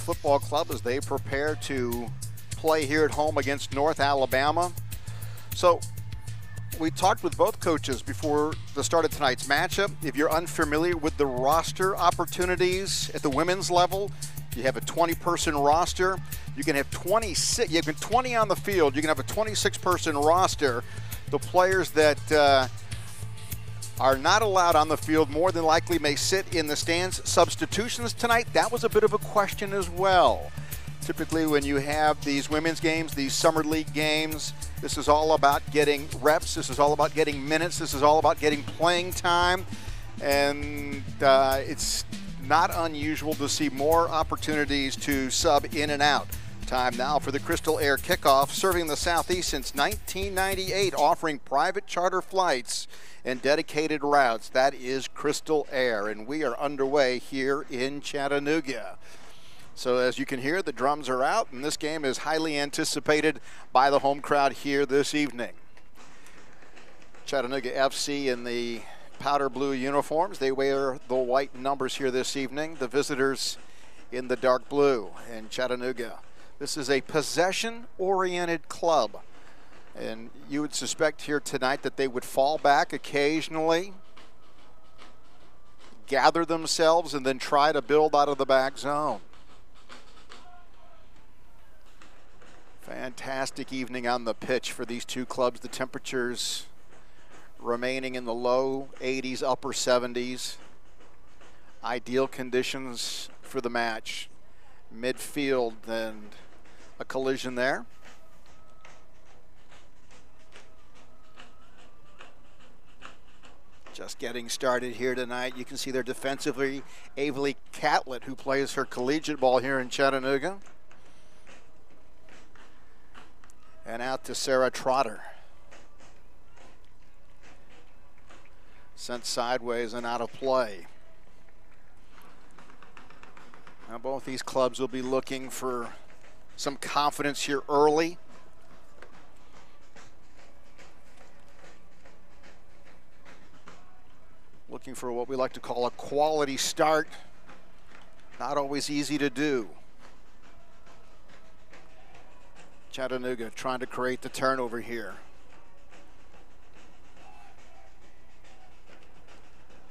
Football Club as they prepare to play here at home against North Alabama. So, we talked with both coaches before the start of tonight's matchup. If you're unfamiliar with the roster opportunities at the women's level, you have a 20 person roster. You can have 26, you can 20 on the field. You can have a 26 person roster. The players that uh, are not allowed on the field more than likely may sit in the stands. Substitutions tonight, that was a bit of a question as well. Typically, when you have these women's games, these summer league games, this is all about getting reps. This is all about getting minutes. This is all about getting playing time. And uh, it's not unusual to see more opportunities to sub in and out. Time now for the Crystal Air kickoff, serving the Southeast since 1998, offering private charter flights and dedicated routes. That is Crystal Air, and we are underway here in Chattanooga. So as you can hear, the drums are out, and this game is highly anticipated by the home crowd here this evening. Chattanooga FC in the powder blue uniforms. They wear the white numbers here this evening. The visitors in the dark blue in Chattanooga. This is a possession-oriented club. And you would suspect here tonight that they would fall back occasionally, gather themselves, and then try to build out of the back zone. Fantastic evening on the pitch for these two clubs. The temperatures remaining in the low 80s, upper 70s. Ideal conditions for the match. Midfield and a collision there. Just getting started here tonight. You can see there defensively, Avery Catlett, who plays her collegiate ball here in Chattanooga. And out to Sarah Trotter. Sent sideways and out of play. Now both these clubs will be looking for some confidence here early. Looking for what we like to call a quality start. Not always easy to do. Chattanooga trying to create the turnover here.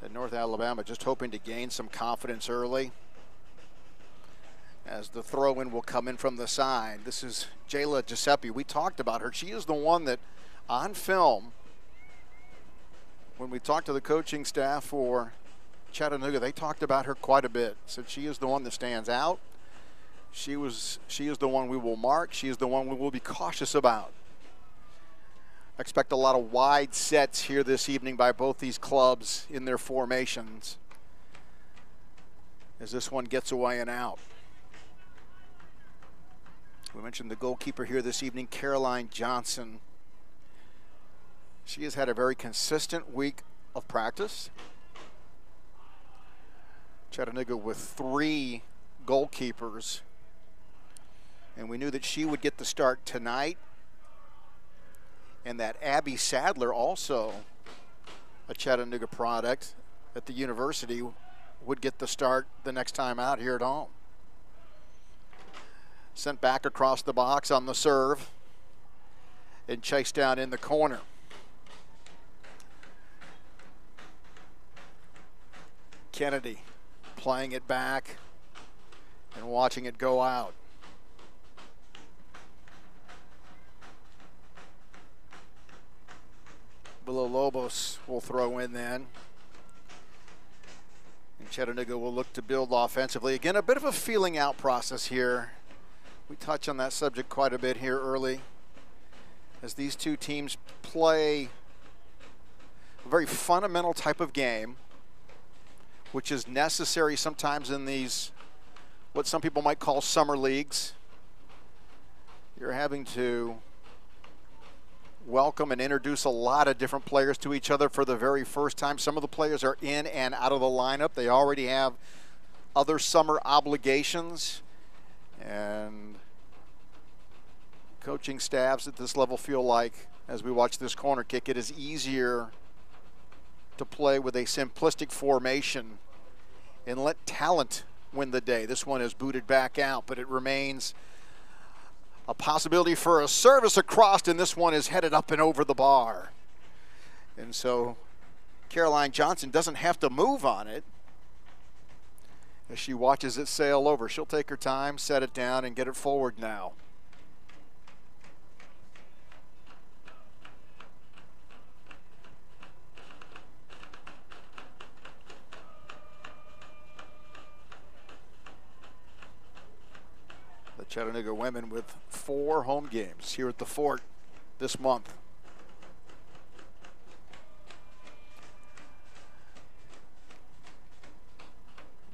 And North Alabama just hoping to gain some confidence early as the throw in will come in from the side. This is Jayla Giuseppe. We talked about her. She is the one that on film, when we talked to the coaching staff for Chattanooga, they talked about her quite a bit. Said she is the one that stands out. She was she is the one we will mark. She is the one we will be cautious about. Expect a lot of wide sets here this evening by both these clubs in their formations as this one gets away and out. We mentioned the goalkeeper here this evening, Caroline Johnson. She has had a very consistent week of practice. Chattanooga with three goalkeepers and we knew that she would get the start tonight. And that Abby Sadler, also a Chattanooga product at the university, would get the start the next time out here at home. Sent back across the box on the serve and chased down in the corner. Kennedy playing it back and watching it go out. Villalobos will throw in then. And Chattanooga will look to build offensively. Again, a bit of a feeling out process here. We touch on that subject quite a bit here early as these two teams play a very fundamental type of game, which is necessary sometimes in these, what some people might call summer leagues. You're having to welcome and introduce a lot of different players to each other for the very first time. Some of the players are in and out of the lineup. They already have other summer obligations. And coaching staffs at this level feel like, as we watch this corner kick, it is easier to play with a simplistic formation and let talent win the day. This one is booted back out, but it remains a possibility for a service across, and this one is headed up and over the bar. And so Caroline Johnson doesn't have to move on it as she watches it sail over. She'll take her time, set it down, and get it forward now. Chattanooga women with four home games here at the fort this month.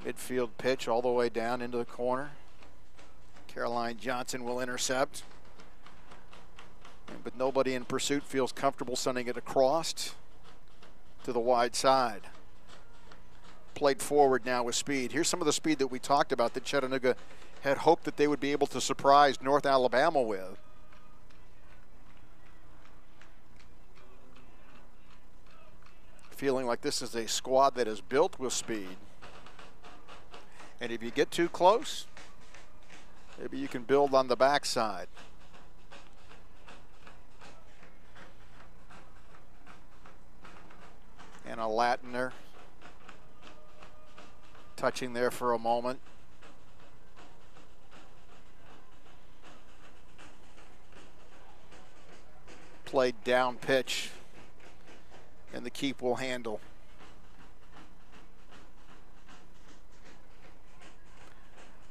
Midfield pitch all the way down into the corner. Caroline Johnson will intercept. But nobody in pursuit feels comfortable sending it across to the wide side. Played forward now with speed. Here's some of the speed that we talked about that Chattanooga had hoped that they would be able to surprise North Alabama with. Feeling like this is a squad that is built with speed. And if you get too close, maybe you can build on the backside. And a Latner touching there for a moment. Played down pitch, and the keep will handle.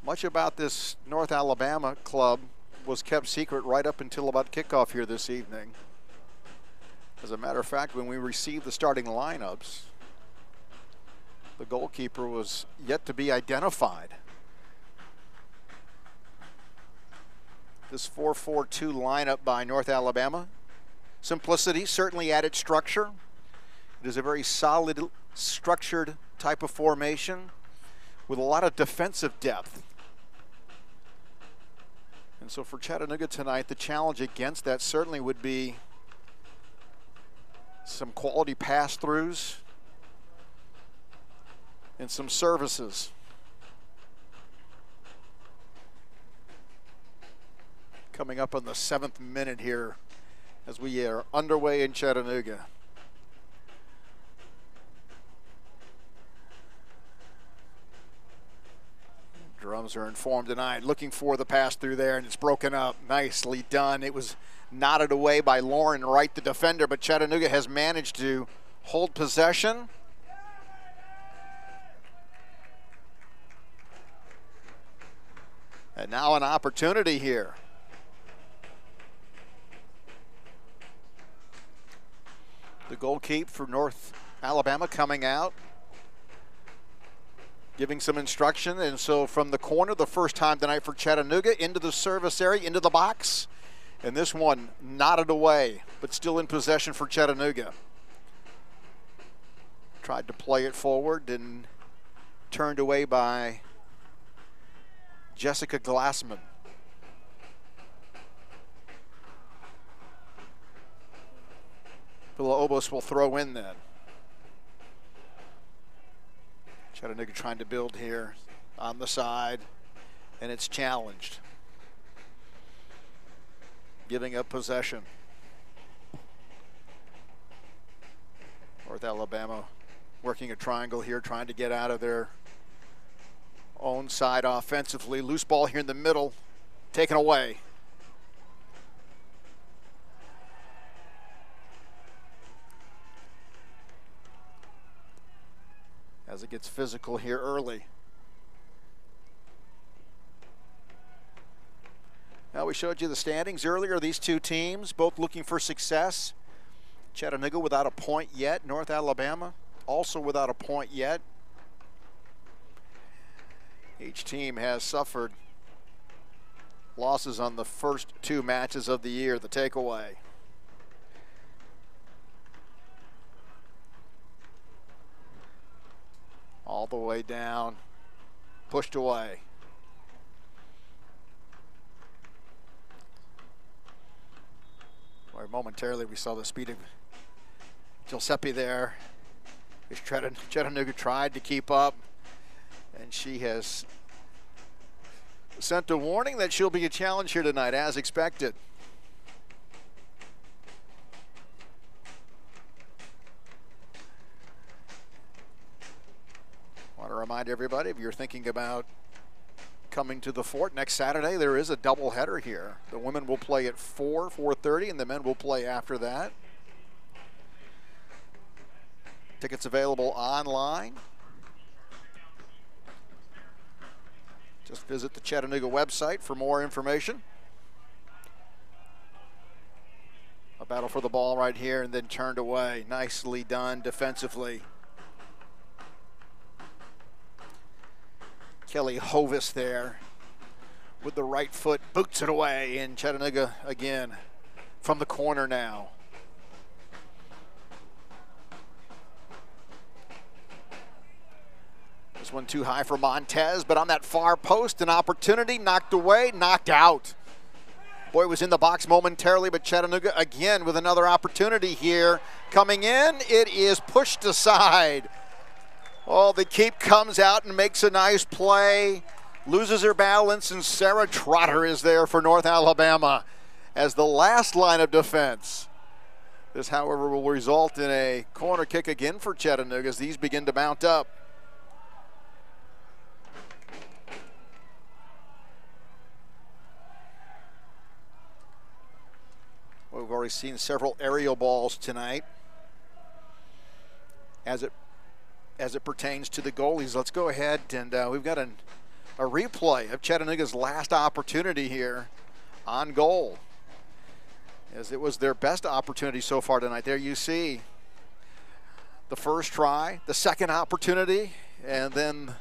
much about this North Alabama club was kept secret right up until about kickoff here this evening. As a matter of fact, when we received the starting lineups, the goalkeeper was yet to be identified. This 4-4-2 lineup by North Alabama. Simplicity certainly added structure. It is a very solid, structured type of formation with a lot of defensive depth. And so for Chattanooga tonight, the challenge against that certainly would be some quality pass throughs and some services. Coming up on the seventh minute here as we are underway in Chattanooga. Drums are informed tonight, looking for the pass through there, and it's broken up. Nicely done. It was knotted away by Lauren Wright, the defender, but Chattanooga has managed to hold possession. And now an opportunity here. The goal keep for North Alabama coming out giving some instruction. And so from the corner, the first time tonight for Chattanooga, into the service area, into the box. And this one knotted away, but still in possession for Chattanooga. Tried to play it forward and turned away by Jessica Glassman. Villalobos will throw in then. Chattanooga trying to build here on the side, and it's challenged. Giving up possession. North Alabama working a triangle here, trying to get out of their own side offensively. Loose ball here in the middle, taken away. As it gets physical here early. Now we showed you the standings earlier. These two teams both looking for success. Chattanooga without a point yet. North Alabama also without a point yet. Each team has suffered losses on the first two matches of the year, the takeaway. All the way down, pushed away. Where momentarily we saw the speed of Giuseppe there. Chattanooga tried to keep up, and she has sent a warning that she'll be a challenge here tonight, as expected. Remind everybody if you're thinking about coming to the fort next Saturday, there is a doubleheader here. The women will play at 4, 4.30, and the men will play after that. Tickets available online. Just visit the Chattanooga website for more information. A battle for the ball right here and then turned away. Nicely done defensively. Kelly Hovis there with the right foot, boots it away, and Chattanooga again from the corner now. This one too high for Montez, but on that far post, an opportunity knocked away, knocked out. Boy was in the box momentarily, but Chattanooga again with another opportunity here. Coming in, it is pushed aside. Oh, the keep comes out and makes a nice play. Loses her balance, and Sarah Trotter is there for North Alabama as the last line of defense. This, however, will result in a corner kick again for Chattanooga as these begin to mount up. We've already seen several aerial balls tonight. As it as it pertains to the goalies. Let's go ahead and uh, we've got an, a replay of Chattanooga's last opportunity here on goal. As it was their best opportunity so far tonight. There you see the first try, the second opportunity, and then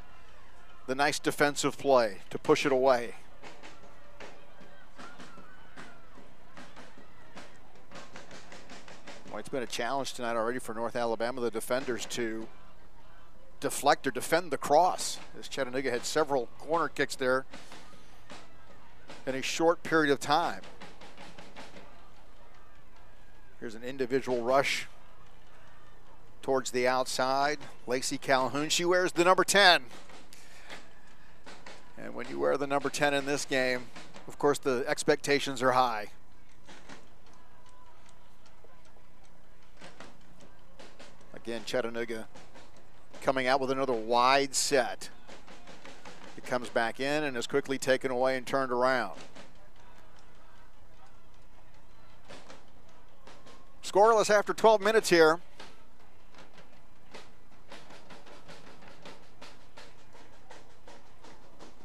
the nice defensive play to push it away. Well, it's been a challenge tonight already for North Alabama, the defenders, to deflect or defend the cross. As Chattanooga had several corner kicks there in a short period of time. Here's an individual rush towards the outside. Lacey Calhoun, she wears the number 10. And when you wear the number 10 in this game, of course, the expectations are high. Again, Chattanooga coming out with another wide set. It comes back in and is quickly taken away and turned around. Scoreless after 12 minutes here.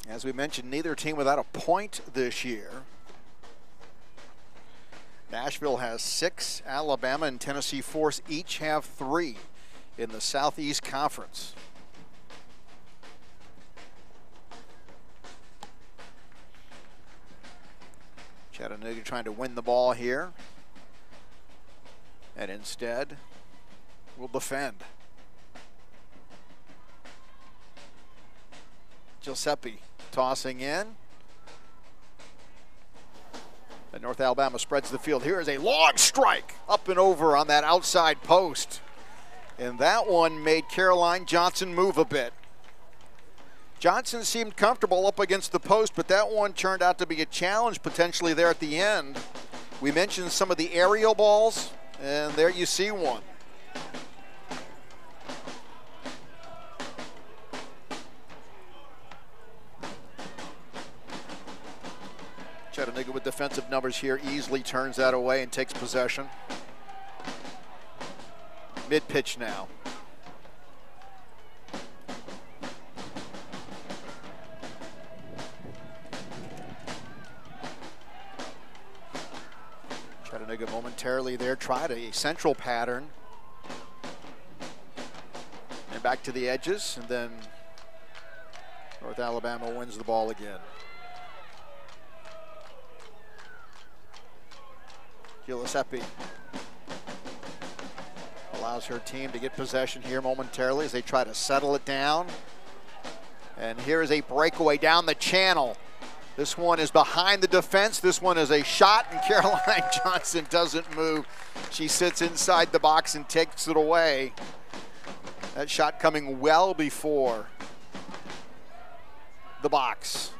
As we mentioned, neither team without a point this year. Nashville has six. Alabama and Tennessee Force each have three in the Southeast Conference. Chattanooga trying to win the ball here. And instead, will defend. Giuseppe tossing in. And North Alabama spreads the field. Here is a long strike up and over on that outside post. And that one made Caroline Johnson move a bit. Johnson seemed comfortable up against the post, but that one turned out to be a challenge potentially there at the end. We mentioned some of the aerial balls, and there you see one. Chattanooga with defensive numbers here easily turns that away and takes possession. Mid pitch now. Chattanooga momentarily there tried a central pattern. And back to the edges, and then North Alabama wins the ball again. Giuseppe Allows her team to get possession here momentarily as they try to settle it down. And here is a breakaway down the channel. This one is behind the defense. This one is a shot, and Caroline Johnson doesn't move. She sits inside the box and takes it away. That shot coming well before the box.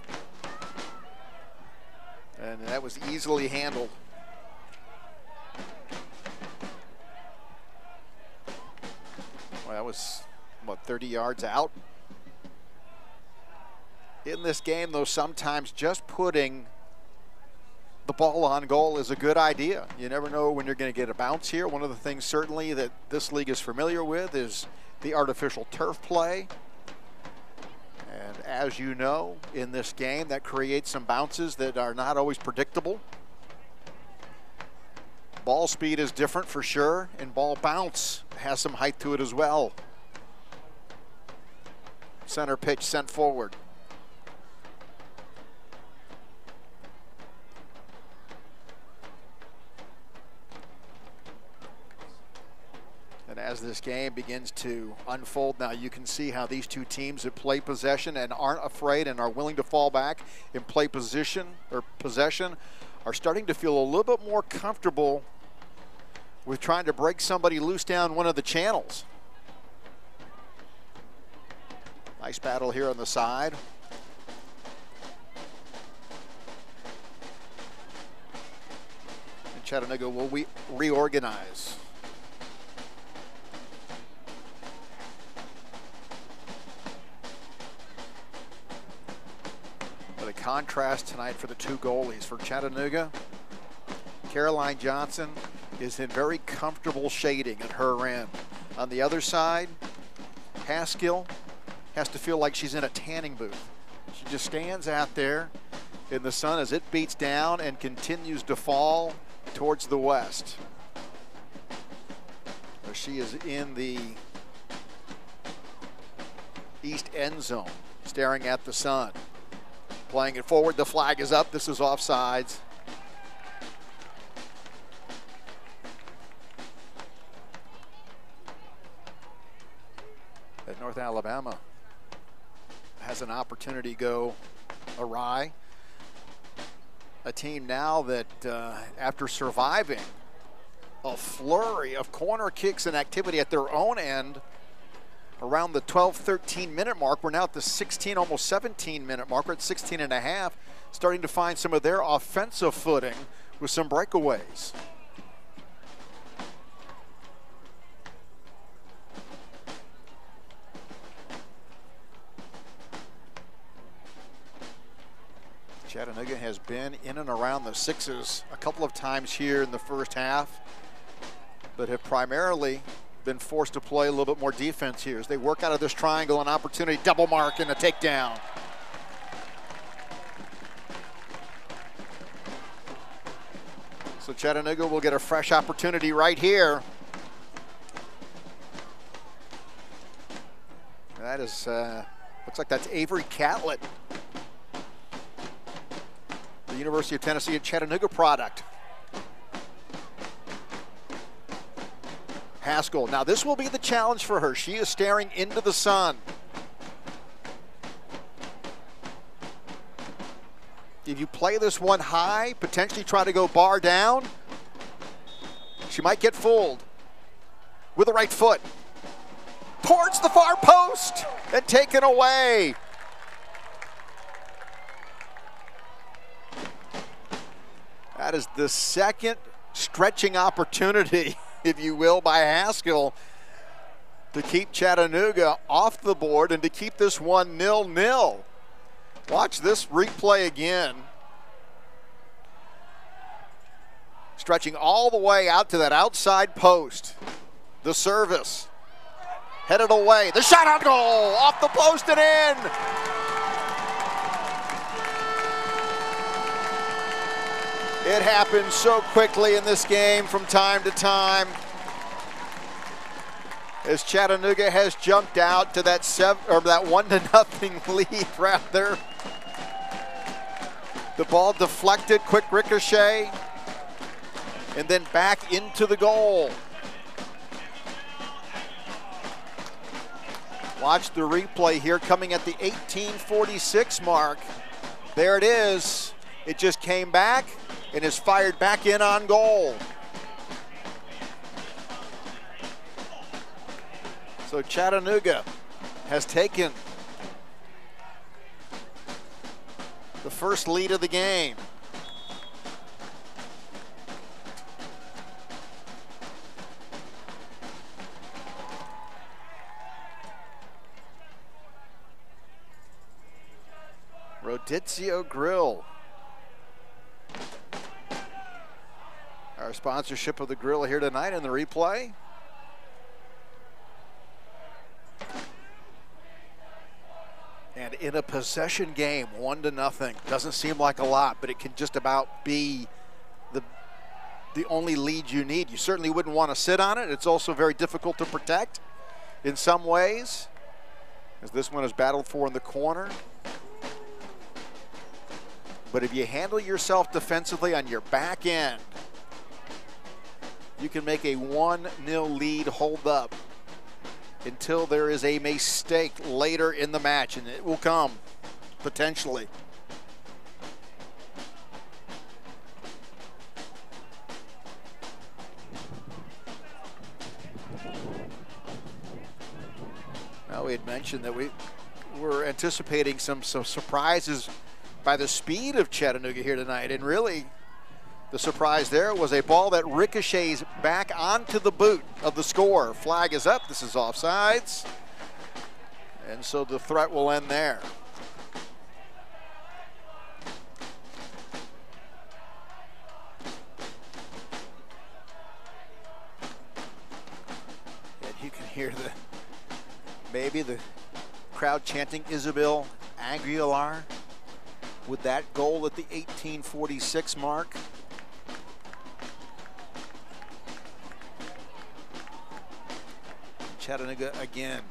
And that was easily handled. That was, what, 30 yards out? In this game, though, sometimes just putting the ball on goal is a good idea. You never know when you're going to get a bounce here. One of the things certainly that this league is familiar with is the artificial turf play. And as you know, in this game, that creates some bounces that are not always predictable. Ball speed is different for sure, and ball bounce has some height to it as well. Center pitch sent forward. And as this game begins to unfold now, you can see how these two teams that play possession and aren't afraid and are willing to fall back and play position or possession are starting to feel a little bit more comfortable with trying to break somebody loose down one of the channels. Nice battle here on the side. And Chattanooga will we reorganize. But a contrast tonight for the two goalies. For Chattanooga, Caroline Johnson is in very comfortable shading at her end. On the other side, Haskell has to feel like she's in a tanning booth. She just stands out there in the sun as it beats down and continues to fall towards the west. She is in the east end zone, staring at the sun. Playing it forward, the flag is up. This is offsides. Alabama has an opportunity go awry. A team now that, uh, after surviving a flurry of corner kicks and activity at their own end, around the 12, 13 minute mark. We're now at the 16, almost 17 minute mark. We're at 16 and a half, starting to find some of their offensive footing with some breakaways. Chattanooga has been in and around the sixes a couple of times here in the first half, but have primarily been forced to play a little bit more defense here as they work out of this triangle an opportunity, double mark and a takedown. So Chattanooga will get a fresh opportunity right here. That is, uh, looks like that's Avery Catlett University of Tennessee at Chattanooga product. Haskell. Now this will be the challenge for her. She is staring into the sun. If you play this one high, potentially try to go bar down, she might get fooled with the right foot. Towards the far post and taken away. That is the second stretching opportunity, if you will, by Haskell to keep Chattanooga off the board and to keep this one nil-nil. Watch this replay again. Stretching all the way out to that outside post. The service. Headed away. The shot on goal. Off the post and in. It happens so quickly in this game from time to time. As Chattanooga has jumped out to that seven or that one to nothing lead rather. The ball deflected, quick ricochet, and then back into the goal. Watch the replay here coming at the 1846 mark. There it is. It just came back and is fired back in on goal. So Chattanooga has taken the first lead of the game. Rodizio Grill Our sponsorship of the grill here tonight in the replay. And in a possession game, one to nothing. Doesn't seem like a lot, but it can just about be the the only lead you need. You certainly wouldn't want to sit on it. It's also very difficult to protect in some ways, as this one is battled for in the corner. But if you handle yourself defensively on your back end, you can make a 1-0 lead hold up until there is a mistake later in the match, and it will come, potentially. Now we had mentioned that we were anticipating some, some surprises by the speed of Chattanooga here tonight, and really the surprise there was a ball that ricochets back onto the boot of the score. Flag is up. This is offsides. And so the threat will end there. And you can hear the maybe the crowd chanting Isabel Aguilar with that goal at the 1846 mark. Chattanooga again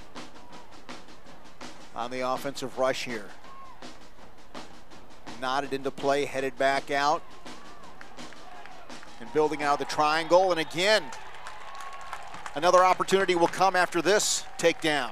on the offensive rush here. Nodded into play, headed back out. And building out the triangle. And again, another opportunity will come after this takedown.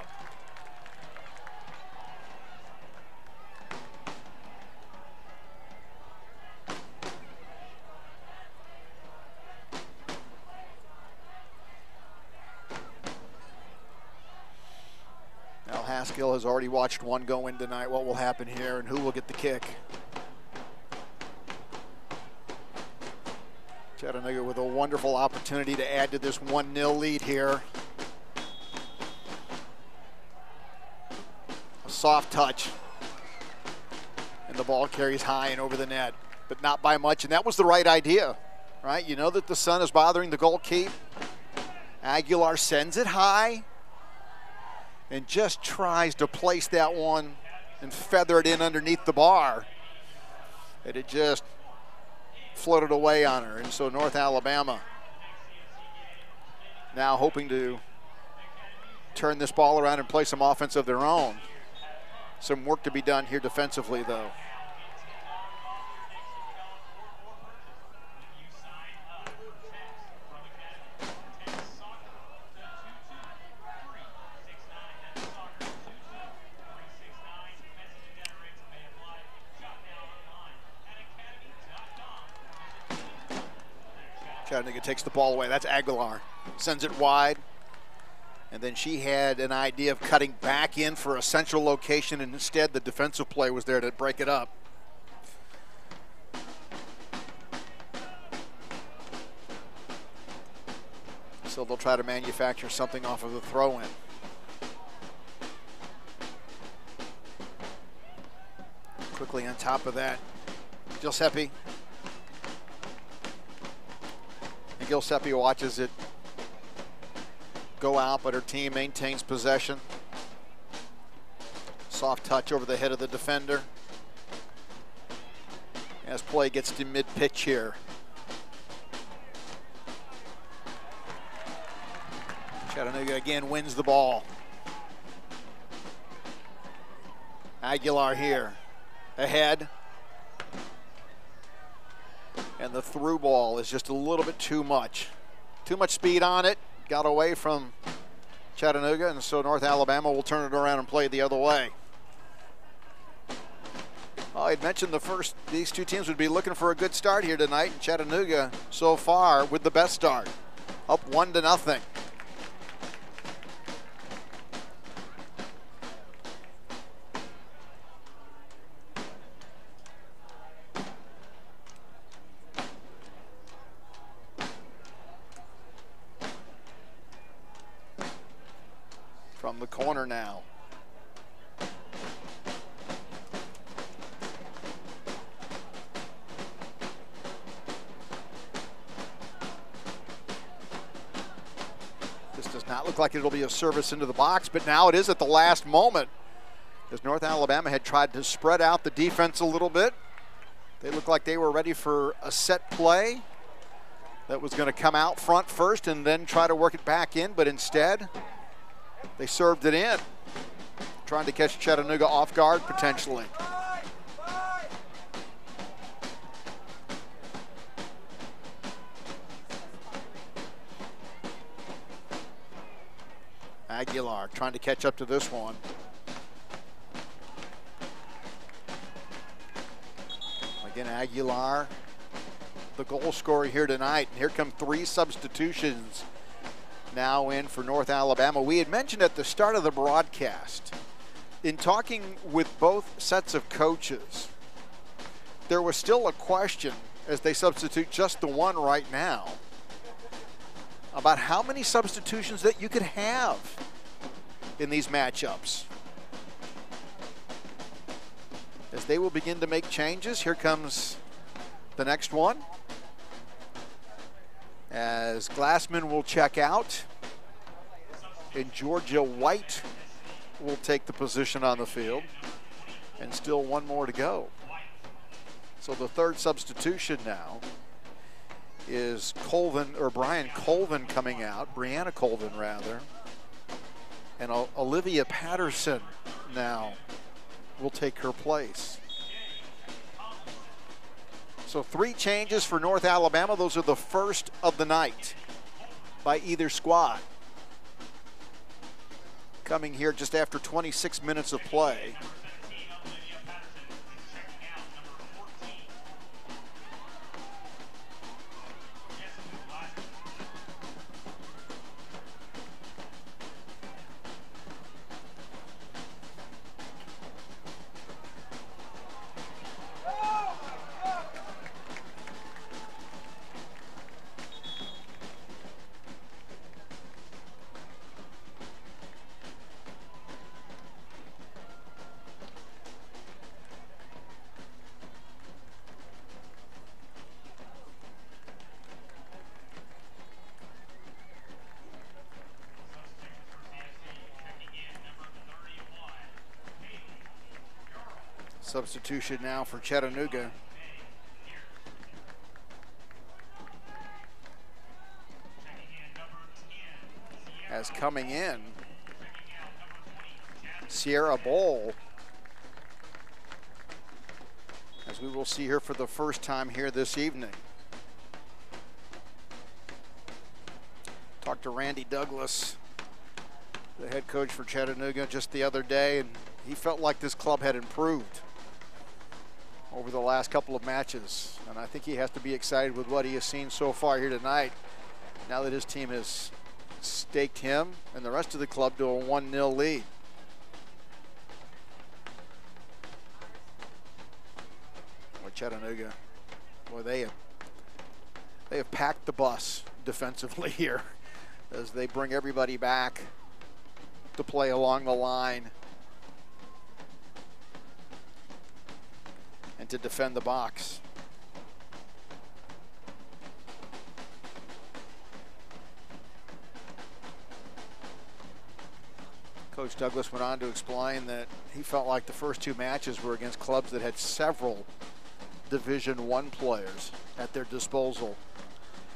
Haskell has already watched one go in tonight. What will happen here and who will get the kick? Chattanooga with a wonderful opportunity to add to this 1-0 lead here. A soft touch. And the ball carries high and over the net, but not by much. And that was the right idea, right? You know that the sun is bothering the goalkeeper. Aguilar sends it high and just tries to place that one and feather it in underneath the bar. And it just floated away on her. And so North Alabama now hoping to turn this ball around and play some offense of their own. Some work to be done here defensively, though. Takes the ball away. That's Aguilar. Sends it wide. And then she had an idea of cutting back in for a central location, and instead the defensive play was there to break it up. So they'll try to manufacture something off of the throw in. Quickly on top of that, Giuseppe Giuseppe watches it go out, but her team maintains possession. Soft touch over the head of the defender. As play gets to mid-pitch here. Chattanooga again wins the ball. Aguilar here, ahead. And the through ball is just a little bit too much. Too much speed on it. Got away from Chattanooga, and so North Alabama will turn it around and play the other way. Well, I'd mentioned the first, these two teams would be looking for a good start here tonight. And Chattanooga so far with the best start. Up one to nothing. now. This does not look like it'll be a service into the box, but now it is at the last moment as North Alabama had tried to spread out the defense a little bit. They looked like they were ready for a set play that was going to come out front first and then try to work it back in, but instead they served it in, trying to catch Chattanooga off guard potentially. Aguilar trying to catch up to this one. Again, Aguilar, the goal scorer here tonight. And here come three substitutions now in for North Alabama. We had mentioned at the start of the broadcast, in talking with both sets of coaches, there was still a question as they substitute just the one right now about how many substitutions that you could have in these matchups. As they will begin to make changes, here comes the next one. As Glassman will check out, and Georgia White will take the position on the field, and still one more to go. So the third substitution now is Colvin, or Brian Colvin coming out, Brianna Colvin rather, and Olivia Patterson now will take her place. So three changes for North Alabama. Those are the first of the night by either squad. Coming here just after 26 minutes of play. Substitution now for Chattanooga. As coming in, Sierra Bowl. As we will see her for the first time here this evening. Talked to Randy Douglas, the head coach for Chattanooga, just the other day, and he felt like this club had improved over the last couple of matches. And I think he has to be excited with what he has seen so far here tonight. Now that his team has staked him and the rest of the club to a 1-0 lead. Boy, Chattanooga, boy, they have, they have packed the bus defensively here as they bring everybody back to play along the line. And to defend the box. Coach Douglas went on to explain that he felt like the first two matches were against clubs that had several Division One players at their disposal.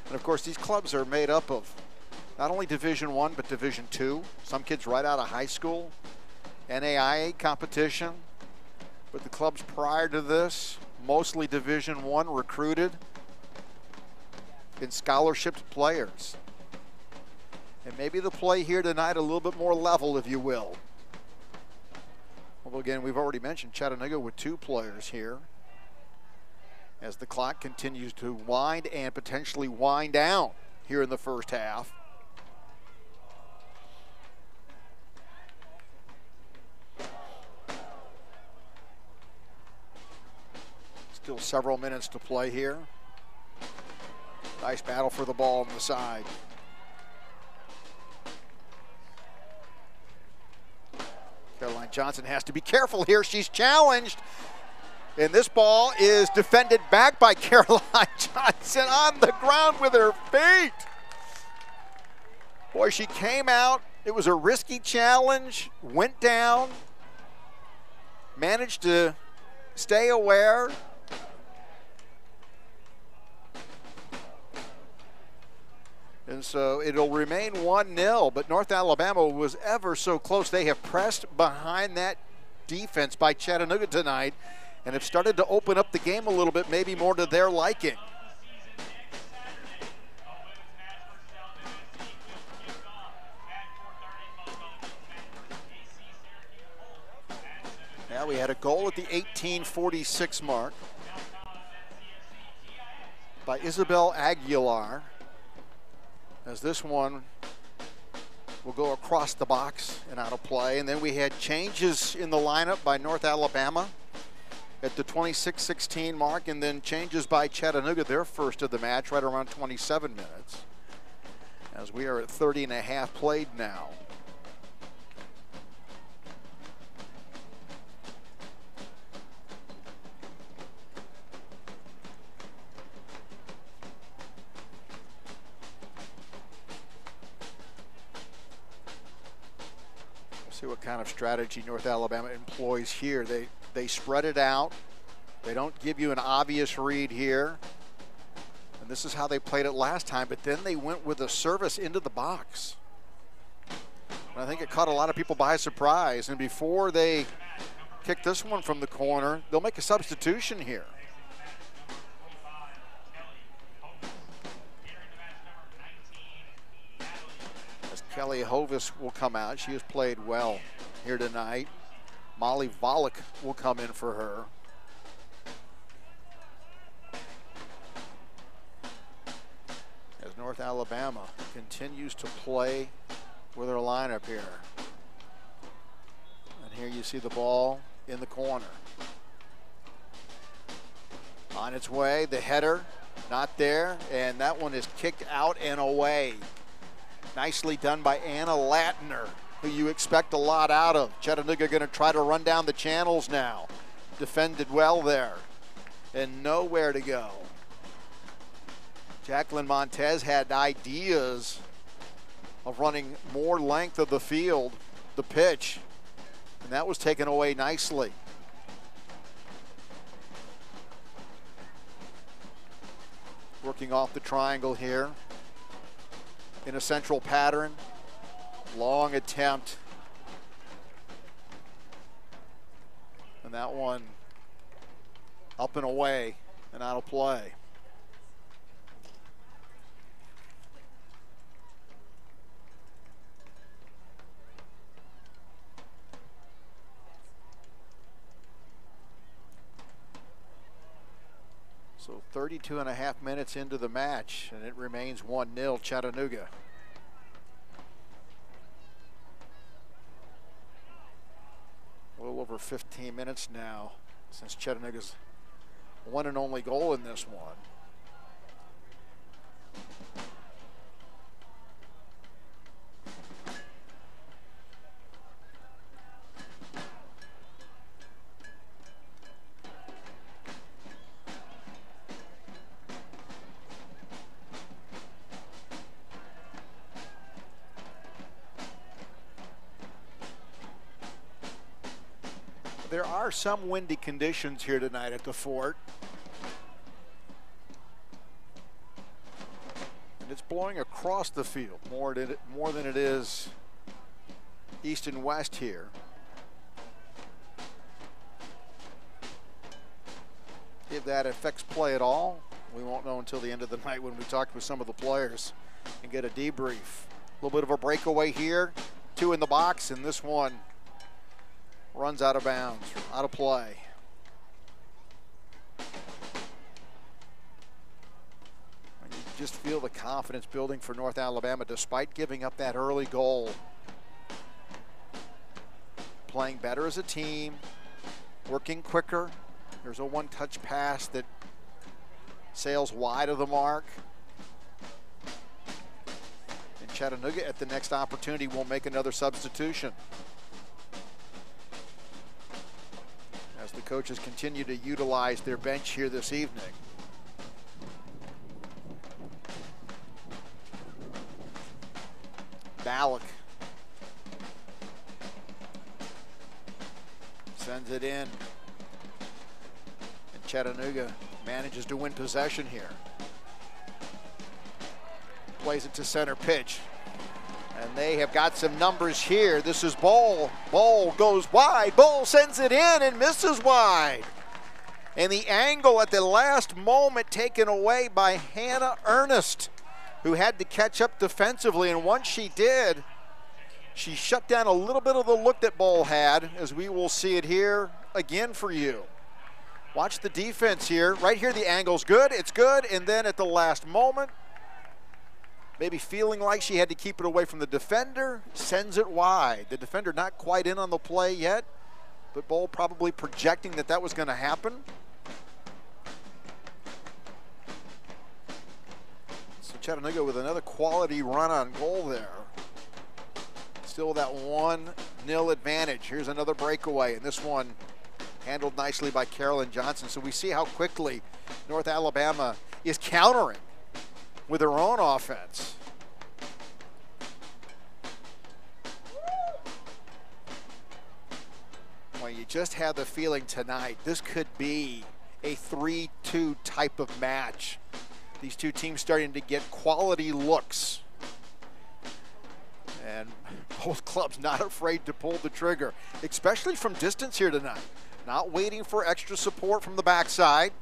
And of course, these clubs are made up of not only Division One, but Division Two. Some kids right out of high school, NAIA competition, but the clubs prior to this, mostly Division One recruited in scholarship players. And maybe the play here tonight a little bit more level, if you will. Although again, we've already mentioned Chattanooga with two players here. As the clock continues to wind and potentially wind down here in the first half. Still several minutes to play here. Nice battle for the ball on the side. Caroline Johnson has to be careful here. She's challenged. And this ball is defended back by Caroline Johnson on the ground with her feet. Boy, she came out. It was a risky challenge, went down, managed to stay aware. And so it'll remain 1 0, but North Alabama was ever so close. They have pressed behind that defense by Chattanooga tonight and have started to open up the game a little bit, maybe more to their liking. Now we had a goal at the 1846 mark by Isabel Aguilar as this one will go across the box and out of play. And then we had changes in the lineup by North Alabama at the 26-16 mark and then changes by Chattanooga, their first of the match, right around 27 minutes. As we are at 30 and a half played now. See what kind of strategy North Alabama employs here. They they spread it out. They don't give you an obvious read here. And this is how they played it last time, but then they went with a service into the box. And I think it caught a lot of people by surprise. And before they kick this one from the corner, they'll make a substitution here. Kelly Hovis will come out. She has played well here tonight. Molly Volek will come in for her. As North Alabama continues to play with her lineup here. And here you see the ball in the corner. On its way, the header, not there, and that one is kicked out and away. Nicely done by Anna Latner who you expect a lot out of. Chattanooga going to try to run down the channels now. Defended well there and nowhere to go. Jacqueline Montez had ideas of running more length of the field, the pitch, and that was taken away nicely. Working off the triangle here in a central pattern. Long attempt. And that one up and away and out of play. So 32 and a half minutes into the match, and it remains 1-0 Chattanooga. a little over 15 minutes now since Chattanooga's one and only goal in this one. Some windy conditions here tonight at the fort. And it's blowing across the field more than it, more than it is east and west here. If that affects play at all, we won't know until the end of the night when we talk with some of the players and get a debrief. A little bit of a breakaway here, two in the box, and this one runs out of bounds, out of play. You just feel the confidence building for North Alabama despite giving up that early goal. Playing better as a team, working quicker. There's a one-touch pass that sails wide of the mark. And Chattanooga at the next opportunity will make another substitution. Coaches continue to utilize their bench here this evening. Ballack sends it in. And Chattanooga manages to win possession here. Plays it to center pitch. And they have got some numbers here. This is Ball. Ball goes wide. Ball sends it in and misses wide. And the angle at the last moment taken away by Hannah Ernest, who had to catch up defensively. And once she did, she shut down a little bit of the look that Ball had, as we will see it here again for you. Watch the defense here. Right here, the angle's good. It's good. And then at the last moment, maybe feeling like she had to keep it away from the defender, sends it wide. The defender not quite in on the play yet, but Ball probably projecting that that was going to happen. So Chattanooga with another quality run on goal there. Still that one nil advantage. Here's another breakaway, and this one handled nicely by Carolyn Johnson. So we see how quickly North Alabama is countering with their own offense. Just have the feeling tonight this could be a 3 2 type of match. These two teams starting to get quality looks. And both clubs not afraid to pull the trigger, especially from distance here tonight. Not waiting for extra support from the backside.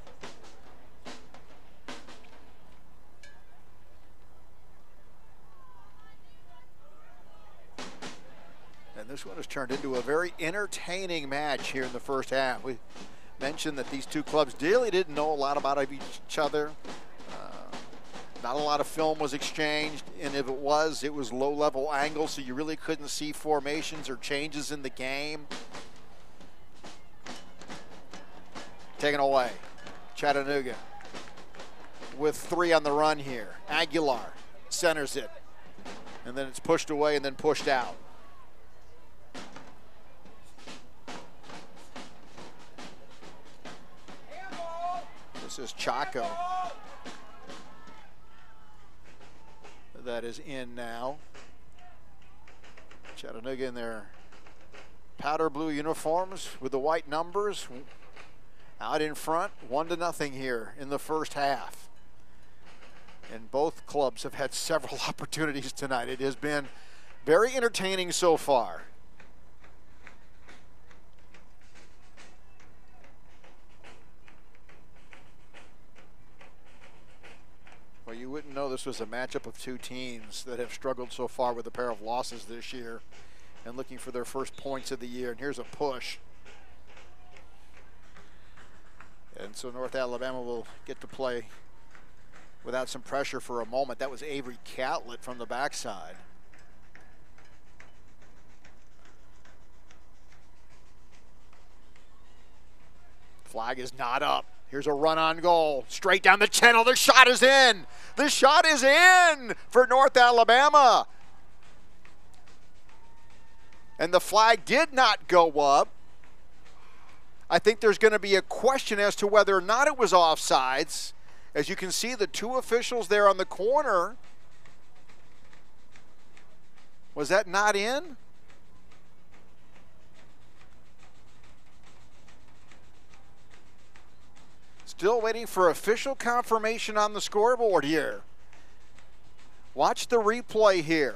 This one has turned into a very entertaining match here in the first half. We mentioned that these two clubs really didn't know a lot about each other. Uh, not a lot of film was exchanged, and if it was, it was low-level angles, so you really couldn't see formations or changes in the game. Taken away. Chattanooga with three on the run here. Aguilar centers it. And then it's pushed away and then pushed out. Is Chaco. That is in now. Chattanooga in their powder blue uniforms with the white numbers out in front, one to nothing here in the first half. And both clubs have had several opportunities tonight. It has been very entertaining so far. Wouldn't know this was a matchup of two teams that have struggled so far with a pair of losses this year and looking for their first points of the year. And here's a push. And so North Alabama will get to play without some pressure for a moment. That was Avery Catlett from the backside. Flag is not up. Here's a run on goal. Straight down the channel. The shot is in. The shot is in for North Alabama. And the flag did not go up. I think there's going to be a question as to whether or not it was offsides. As you can see, the two officials there on the corner. Was that not in? Still waiting for official confirmation on the scoreboard here. Watch the replay here.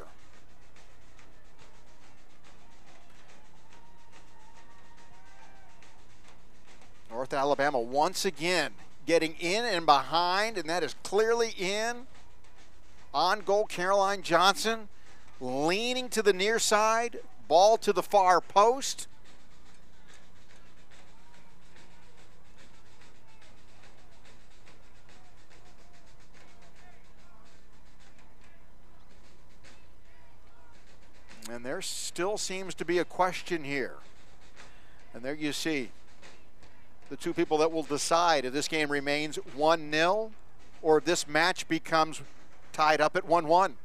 North Alabama once again getting in and behind, and that is clearly in. On goal, Caroline Johnson leaning to the near side, ball to the far post. And there still seems to be a question here. And there you see the two people that will decide if this game remains 1 0 or if this match becomes tied up at 1 1.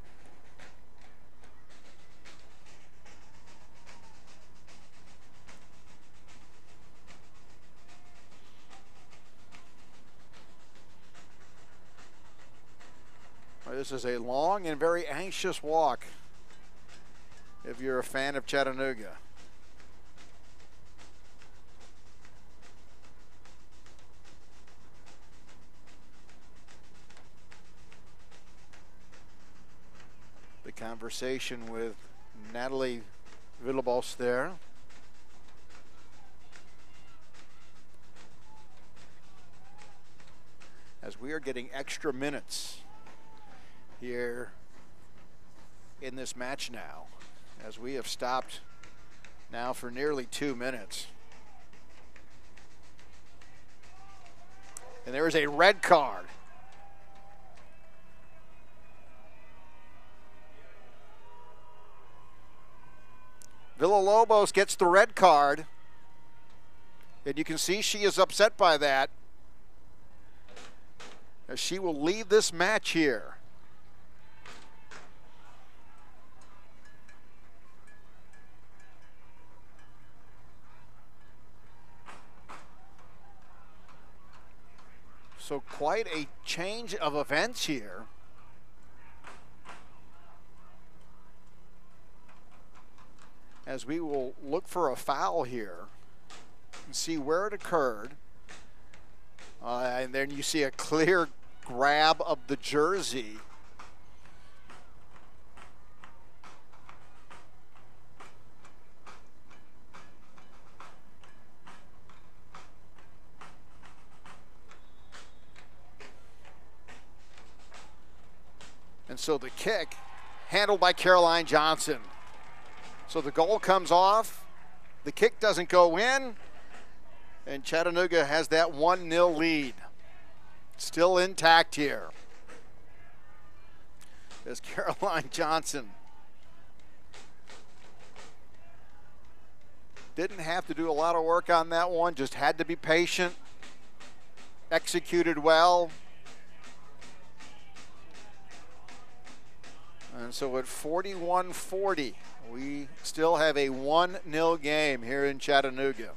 This is a long and very anxious walk if you're a fan of Chattanooga. The conversation with Natalie Villalobos there. As we are getting extra minutes here in this match now, as we have stopped now for nearly two minutes. And there is a red card. Villalobos gets the red card. And you can see she is upset by that. As she will leave this match here. So quite a change of events here. As we will look for a foul here and see where it occurred. Uh, and then you see a clear grab of the jersey. And so the kick handled by Caroline Johnson. So the goal comes off. The kick doesn't go in. And Chattanooga has that 1 0 lead. Still intact here. As Caroline Johnson didn't have to do a lot of work on that one, just had to be patient, executed well. And so at 41 40, we still have a 1 0 game here in Chattanooga.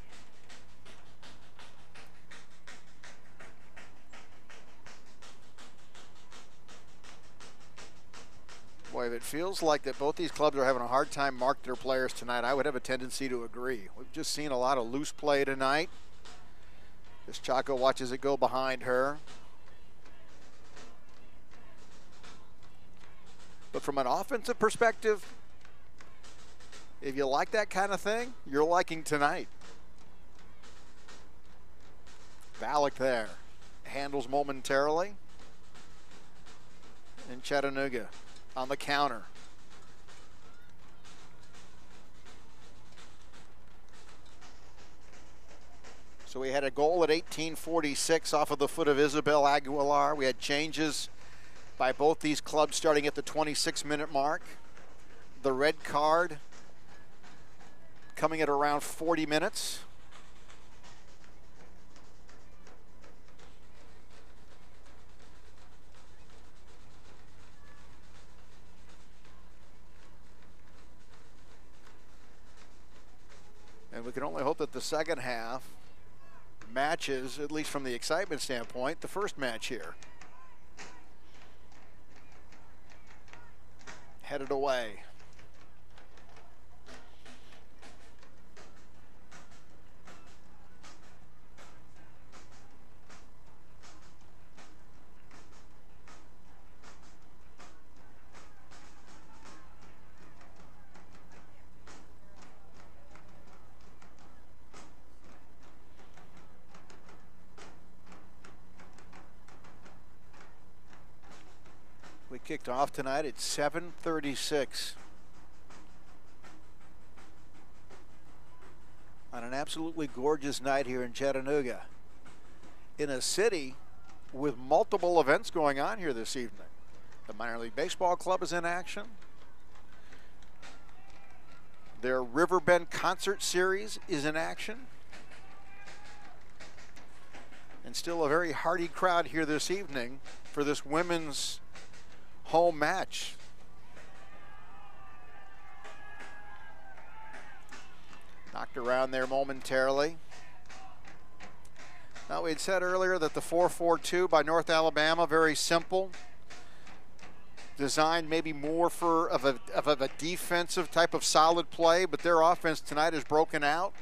Boy, if it feels like that both these clubs are having a hard time marking their players tonight, I would have a tendency to agree. We've just seen a lot of loose play tonight. As Chaco watches it go behind her. But from an offensive perspective, if you like that kind of thing, you're liking tonight. Valak there. Handles momentarily. And Chattanooga on the counter. So we had a goal at 1846 off of the foot of Isabel Aguilar. We had changes by both these clubs starting at the 26 minute mark. The red card coming at around 40 minutes. And we can only hope that the second half matches, at least from the excitement standpoint, the first match here. Headed away. Kicked off tonight at 736. On an absolutely gorgeous night here in Chattanooga. In a city with multiple events going on here this evening. The minor league baseball club is in action. Their Riverbend concert series is in action. And still a very hearty crowd here this evening for this women's home match. Knocked around there momentarily. Now, we had said earlier that the 4-4-2 by North Alabama, very simple. designed maybe more for of a, of a defensive type of solid play, but their offense tonight is broken out.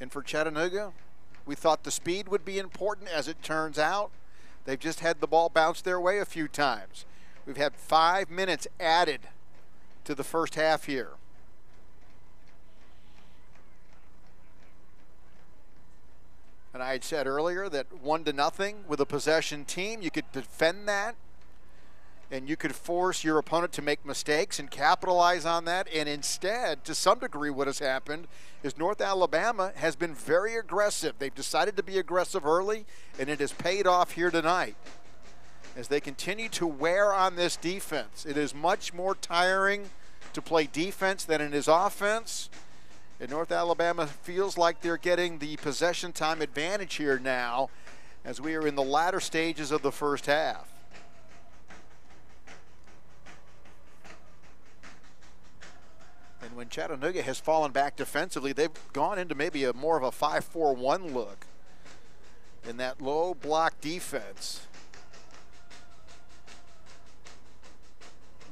And for Chattanooga, we thought the speed would be important. As it turns out, they've just had the ball bounce their way a few times. We've had five minutes added to the first half here. And I had said earlier that one to nothing with a possession team, you could defend that and you could force your opponent to make mistakes and capitalize on that. And instead, to some degree, what has happened is North Alabama has been very aggressive. They've decided to be aggressive early, and it has paid off here tonight. As they continue to wear on this defense, it is much more tiring to play defense than it is offense. And North Alabama feels like they're getting the possession time advantage here now as we are in the latter stages of the first half. When Chattanooga has fallen back defensively, they've gone into maybe a more of a 5-4-1 look in that low block defense.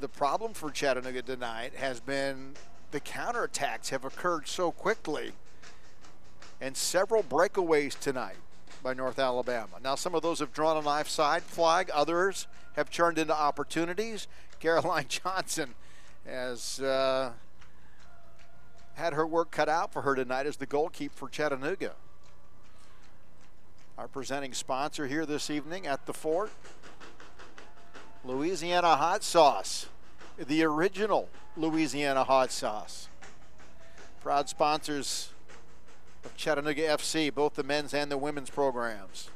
The problem for Chattanooga tonight has been the counterattacks have occurred so quickly and several breakaways tonight by North Alabama. Now, some of those have drawn an offside flag, others have turned into opportunities. Caroline Johnson has uh, had her work cut out for her tonight as the goalkeeper for Chattanooga. Our presenting sponsor here this evening at the fort Louisiana Hot Sauce, the original Louisiana Hot Sauce. Proud sponsors of Chattanooga FC, both the men's and the women's programs.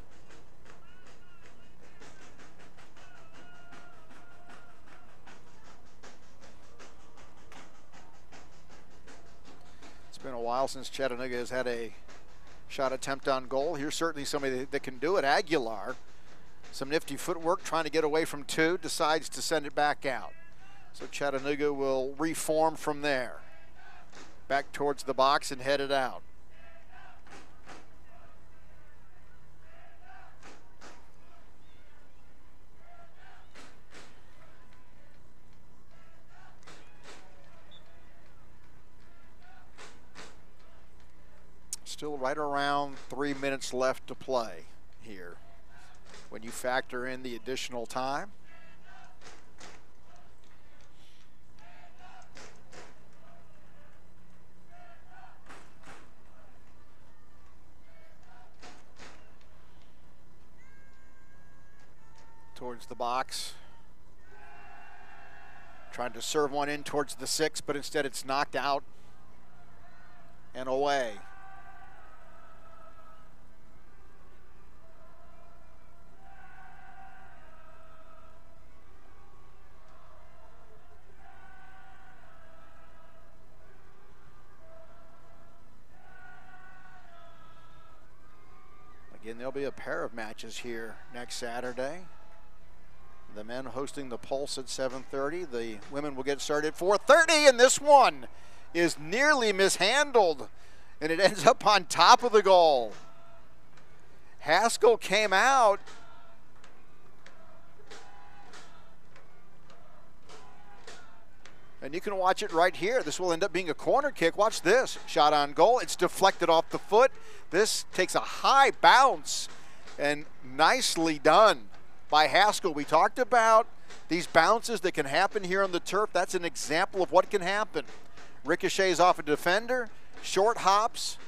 Been a while since Chattanooga has had a shot attempt on goal. Here's certainly somebody that can do it. Aguilar, some nifty footwork, trying to get away from two, decides to send it back out. So Chattanooga will reform from there. Back towards the box and head it out. Still right around three minutes left to play here when you factor in the additional time. towards the box. Trying to serve one in towards the six, but instead it's knocked out and away. Again, there'll be a pair of matches here next Saturday. The men hosting the Pulse at 7:30. The women will get started at 4:30, and this one is nearly mishandled, and it ends up on top of the goal. Haskell came out. And you can watch it right here. This will end up being a corner kick. Watch this. Shot on goal. It's deflected off the foot. This takes a high bounce and nicely done by Haskell. We talked about these bounces that can happen here on the turf. That's an example of what can happen. Ricochets off a defender, short hops,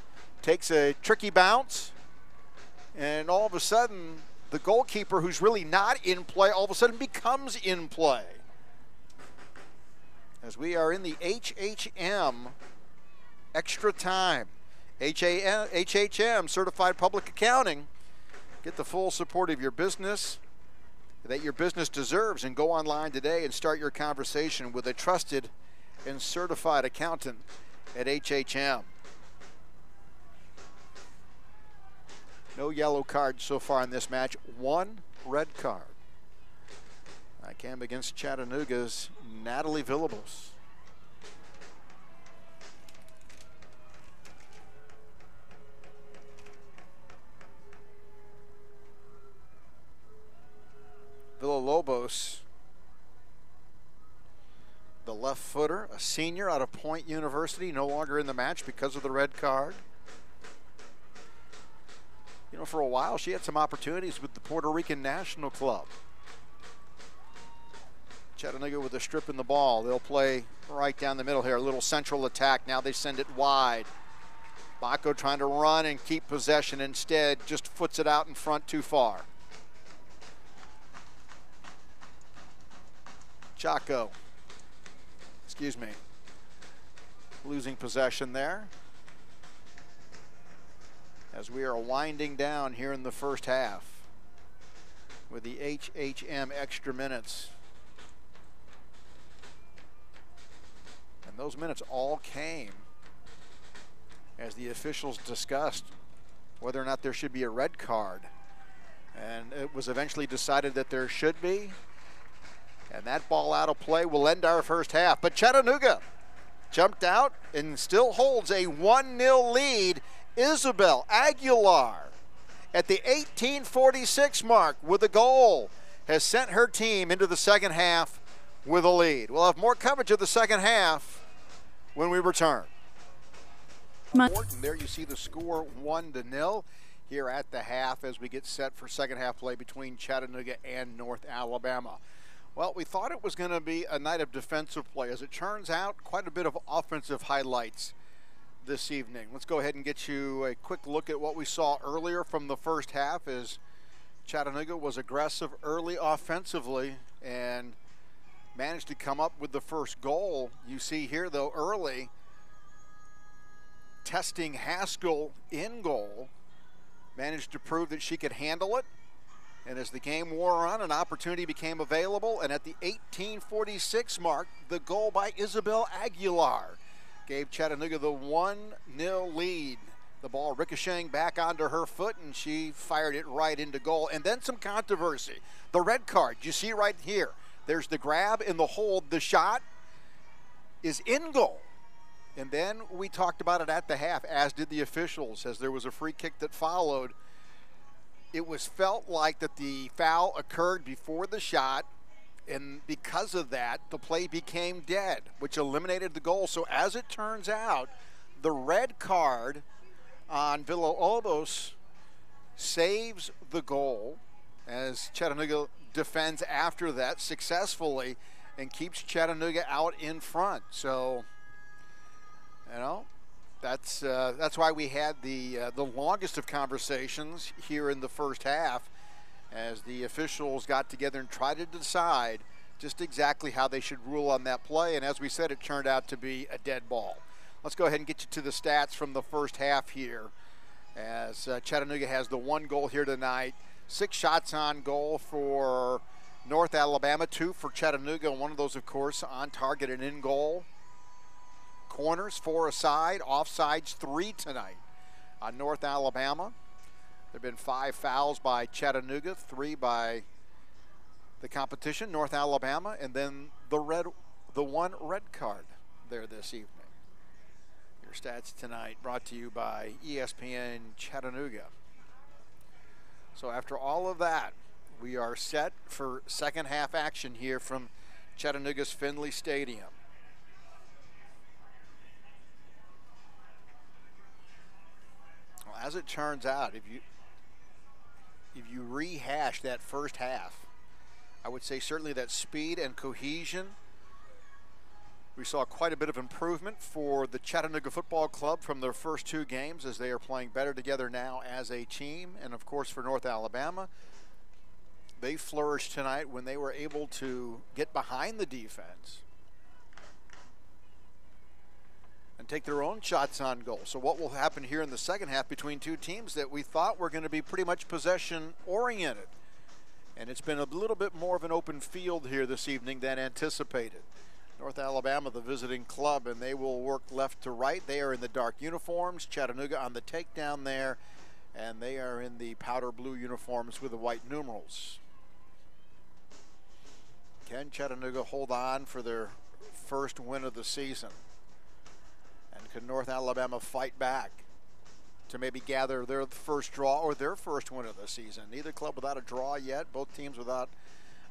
takes a tricky bounce, and all of a sudden, the goalkeeper who's really not in play all of a sudden becomes in play. As we are in the HHM extra time. HHM, Certified Public Accounting. Get the full support of your business that your business deserves and go online today and start your conversation with a trusted and certified accountant at HHM. No yellow cards so far in this match, one red card. I came against Chattanooga's Natalie Villalobos. Villalobos, the left footer, a senior out of Point University, no longer in the match because of the red card. You know, for a while she had some opportunities with the Puerto Rican National Club. Chattanooga with a strip in the ball. They'll play right down the middle here. A little central attack. Now they send it wide. Baco trying to run and keep possession. Instead, just foots it out in front too far. Chaco. Excuse me. Losing possession there. As we are winding down here in the first half with the HHM extra minutes. Those minutes all came as the officials discussed whether or not there should be a red card. And it was eventually decided that there should be. And that ball out of play will end our first half. But Chattanooga jumped out and still holds a 1 0 lead. Isabel Aguilar at the 1846 mark with a goal has sent her team into the second half with a lead. We'll have more coverage of the second half when we return. There you see the score one to nil here at the half as we get set for second half play between Chattanooga and North Alabama. Well, we thought it was going to be a night of defensive play. As it turns out, quite a bit of offensive highlights this evening. Let's go ahead and get you a quick look at what we saw earlier from the first half as Chattanooga was aggressive early offensively and managed to come up with the first goal. You see here, though, early testing Haskell in goal, managed to prove that she could handle it. And as the game wore on, an opportunity became available. And at the 1846 mark, the goal by Isabel Aguilar gave Chattanooga the 1 0 lead. The ball ricocheting back onto her foot, and she fired it right into goal. And then some controversy. The red card, you see right here. There's the grab and the hold. The shot is in goal. And then we talked about it at the half, as did the officials, as there was a free kick that followed. It was felt like that the foul occurred before the shot, and because of that, the play became dead, which eliminated the goal. So as it turns out, the red card on Villalobos saves the goal as Chattanooga defends after that successfully and keeps Chattanooga out in front. So you know, that's uh, that's why we had the uh, the longest of conversations here in the first half, as the officials got together and tried to decide just exactly how they should rule on that play. And as we said, it turned out to be a dead ball. Let's go ahead and get you to the stats from the first half here, as uh, Chattanooga has the one goal here tonight, six shots on goal for North Alabama, two for Chattanooga, one of those, of course, on target and in goal corners, four aside, offsides, three tonight on North Alabama. There have been five fouls by Chattanooga, three by the competition, North Alabama, and then the red, the one red card there this evening. Your stats tonight brought to you by ESPN Chattanooga. So after all of that, we are set for second half action here from Chattanooga's Finley Stadium. Well, as it turns out, if you if you rehash that first half, I would say certainly that speed and cohesion. We saw quite a bit of improvement for the Chattanooga Football Club from their first two games as they are playing better together now as a team. And of course, for North Alabama, they flourished tonight when they were able to get behind the defense and take their own shots on goal. So what will happen here in the second half between two teams that we thought were going to be pretty much possession oriented. And it's been a little bit more of an open field here this evening than anticipated. North Alabama, the visiting club, and they will work left to right. They are in the dark uniforms. Chattanooga on the takedown there, and they are in the powder blue uniforms with the white numerals. Can Chattanooga hold on for their first win of the season? And can North Alabama fight back to maybe gather their first draw or their first win of the season? Neither club without a draw yet. Both teams without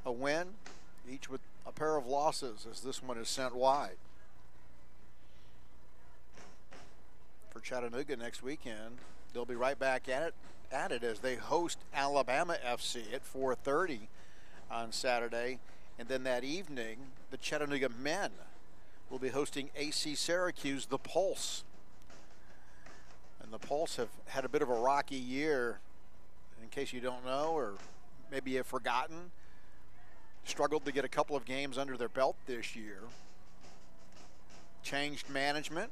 a win, each with a pair of losses as this one is sent wide. For Chattanooga next weekend, they'll be right back at it at it as they host Alabama FC at 4:30 on Saturday, and then that evening the Chattanooga men will be hosting AC Syracuse, the Pulse. And the Pulse have had a bit of a rocky year, in case you don't know, or maybe you've forgotten. Struggled to get a couple of games under their belt this year. Changed management,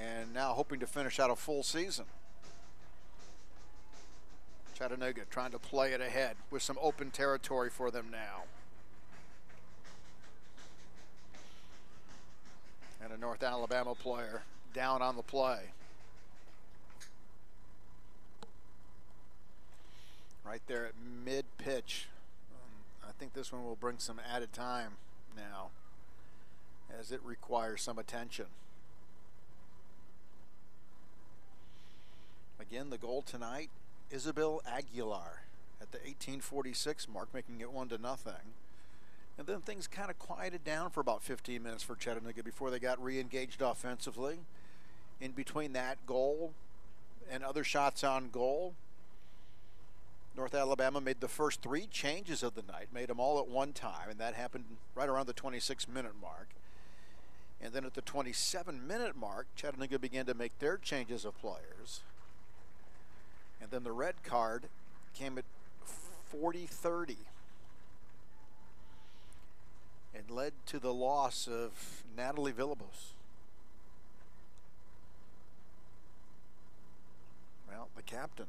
and now hoping to finish out a full season. Chattanooga trying to play it ahead with some open territory for them now. And a North Alabama player down on the play. Right there at mid pitch. I think this one will bring some added time now as it requires some attention. Again, the goal tonight Isabel Aguilar at the 1846 mark, making it one to nothing. And then things kind of quieted down for about 15 minutes for Chattanooga before they got re-engaged offensively. In between that goal and other shots on goal, North Alabama made the first three changes of the night, made them all at one time, and that happened right around the 26 minute mark. And then at the 27 minute mark, Chattanooga began to make their changes of players. And then the red card came at 40 30 and led to the loss of Natalie Villalobos. Well, the captain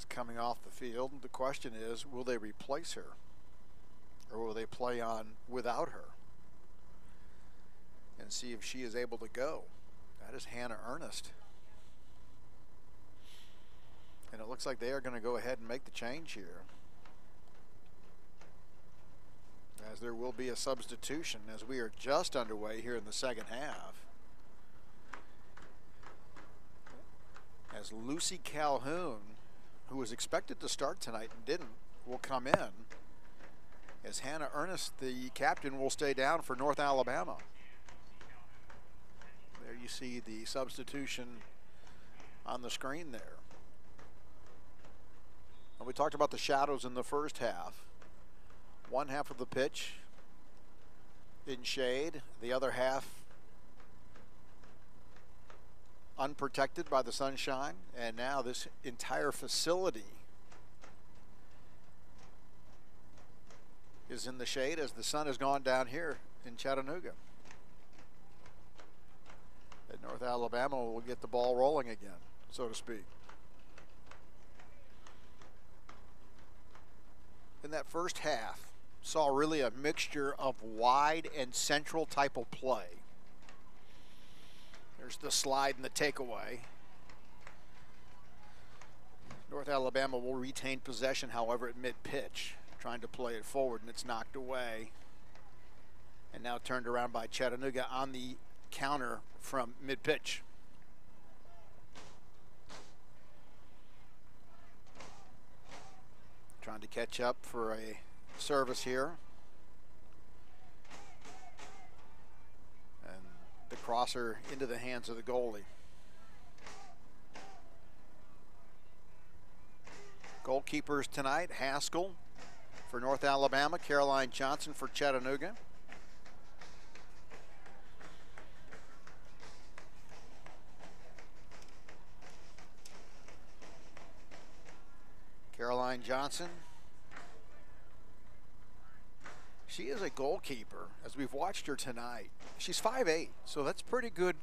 is coming off the field. The question is will they replace her or will they play on without her and see if she is able to go? That is Hannah Ernest. And it looks like they are going to go ahead and make the change here. As there will be a substitution as we are just underway here in the second half. As Lucy Calhoun, who was expected to start tonight and didn't, will come in. As Hannah Ernest, the captain, will stay down for North Alabama. There you see the substitution on the screen there. And we talked about the shadows in the first half. One half of the pitch in shade, the other half unprotected by the sunshine, and now this entire facility is in the shade as the sun has gone down here in Chattanooga. And North Alabama will get the ball rolling again, so to speak. in that first half saw really a mixture of wide and central type of play. There's the slide and the takeaway. North Alabama will retain possession, however, at mid pitch, trying to play it forward, and it's knocked away. And now turned around by Chattanooga on the counter from mid pitch. Trying to catch up for a service here. The crosser into the hands of the goalie. Goalkeepers tonight, Haskell for North Alabama, Caroline Johnson for Chattanooga. Caroline Johnson. She is a goalkeeper, as we've watched her tonight. She's 5'8", so that's pretty good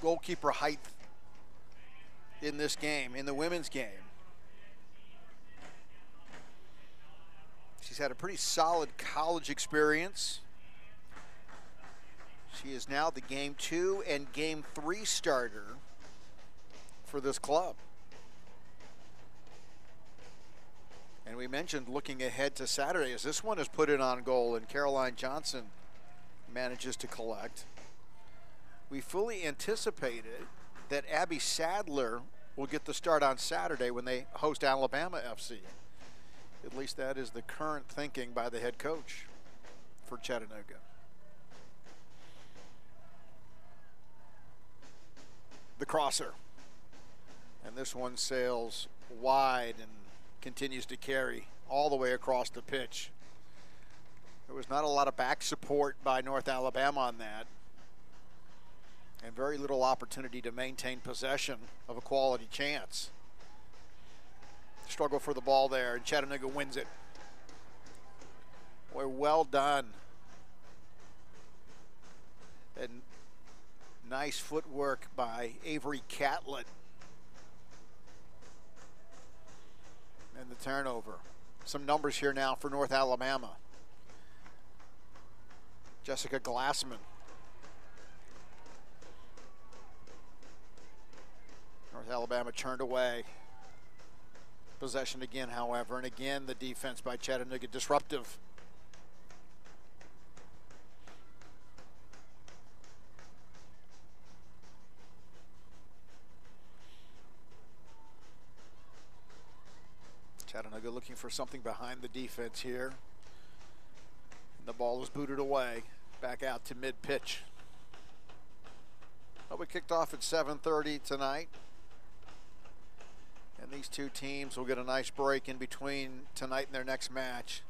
goalkeeper height in this game, in the women's game. She's had a pretty solid college experience. She is now the game two and game three starter for this club. And we mentioned looking ahead to Saturday as this one is put in on goal and Caroline Johnson manages to collect. We fully anticipated that Abby Sadler will get the start on Saturday when they host Alabama FC. At least that is the current thinking by the head coach for Chattanooga. The crosser. And this one sails wide and continues to carry all the way across the pitch. There was not a lot of back support by North Alabama on that. And very little opportunity to maintain possession of a quality chance. Struggle for the ball there, and Chattanooga wins it. Boy, well done. And nice footwork by Avery Catlett. And the turnover. Some numbers here now for North Alabama. Jessica Glassman. North Alabama turned away. Possession again, however, and again the defense by Chattanooga disruptive. Chattanooga looking for something behind the defense here. And the ball is booted away, back out to mid pitch. Well, we kicked off at 7:30 tonight. And these two teams will get a nice break in between tonight and their next match.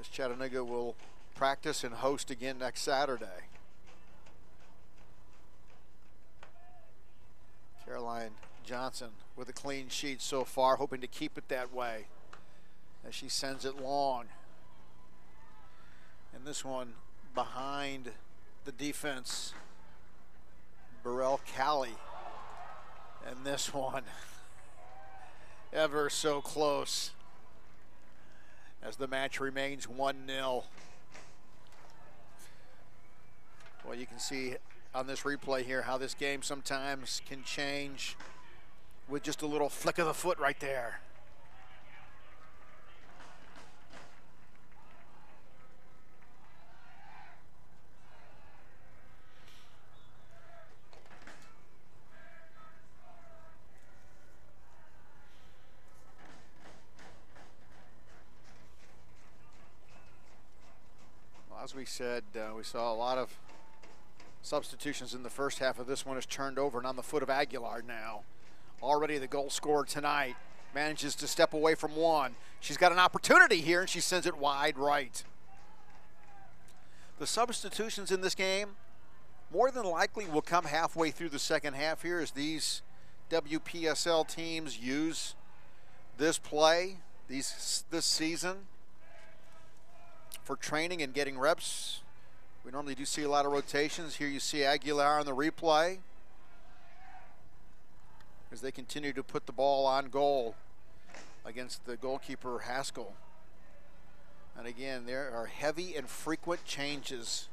As Chattanooga will practice and host again next Saturday. Caroline Johnson with a clean sheet so far, hoping to keep it that way as she sends it long. And this one behind the defense, Burrell Callie. And this one, ever so close as the match remains 1 0. Well, you can see on this replay here how this game sometimes can change with just a little flick of the foot right there. Well, as we said, uh, we saw a lot of substitutions in the first half of this one is turned over and on the foot of Aguilar now already the goal scorer tonight. Manages to step away from one. She's got an opportunity here, and she sends it wide right. The substitutions in this game more than likely will come halfway through the second half here as these WPSL teams use this play these this season for training and getting reps. We normally do see a lot of rotations. Here you see Aguilar on the replay as they continue to put the ball on goal against the goalkeeper Haskell. And again, there are heavy and frequent changes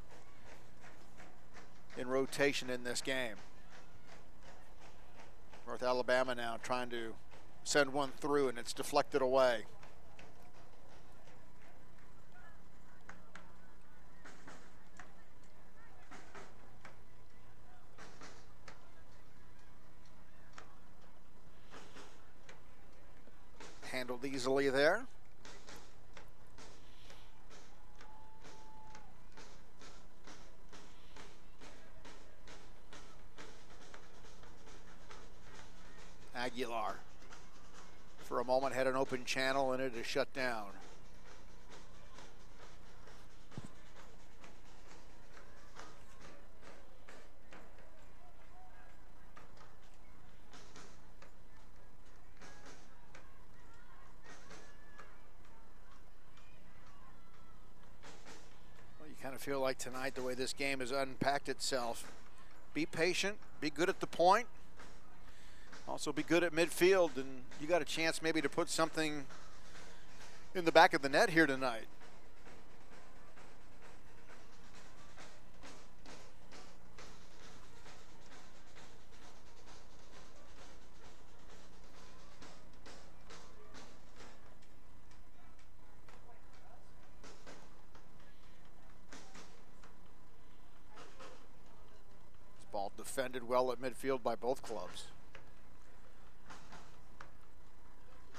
in rotation in this game. North Alabama now trying to send one through and it's deflected away. Handled easily there. Aguilar for a moment had an open channel and it is shut down. Feel like tonight, the way this game has unpacked itself. Be patient, be good at the point, also be good at midfield, and you got a chance maybe to put something in the back of the net here tonight. Defended well at midfield by both clubs.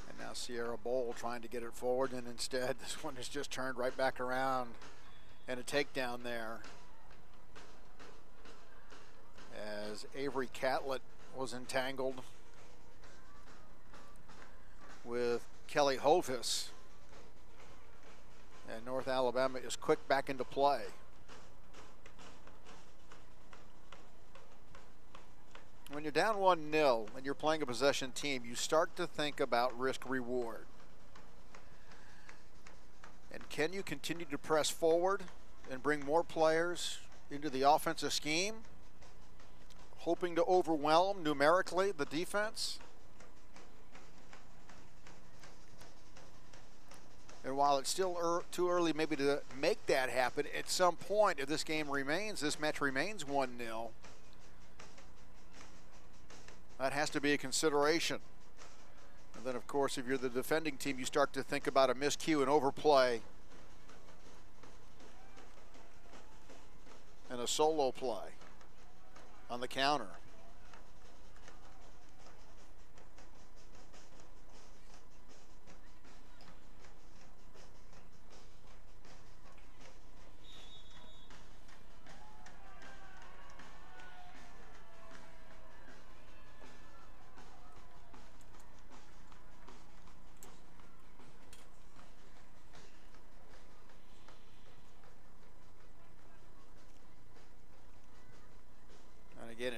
And now Sierra Bowl trying to get it forward, and instead this one is just turned right back around and a takedown there. As Avery Catlett was entangled with Kelly Hovis. And North Alabama is quick back into play. When you're down 1 0 and you're playing a possession team, you start to think about risk reward. And can you continue to press forward and bring more players into the offensive scheme, hoping to overwhelm numerically the defense? And while it's still er too early maybe to make that happen, at some point, if this game remains, this match remains 1 0, that has to be a consideration. And then, of course, if you're the defending team, you start to think about a miscue and overplay and a solo play on the counter.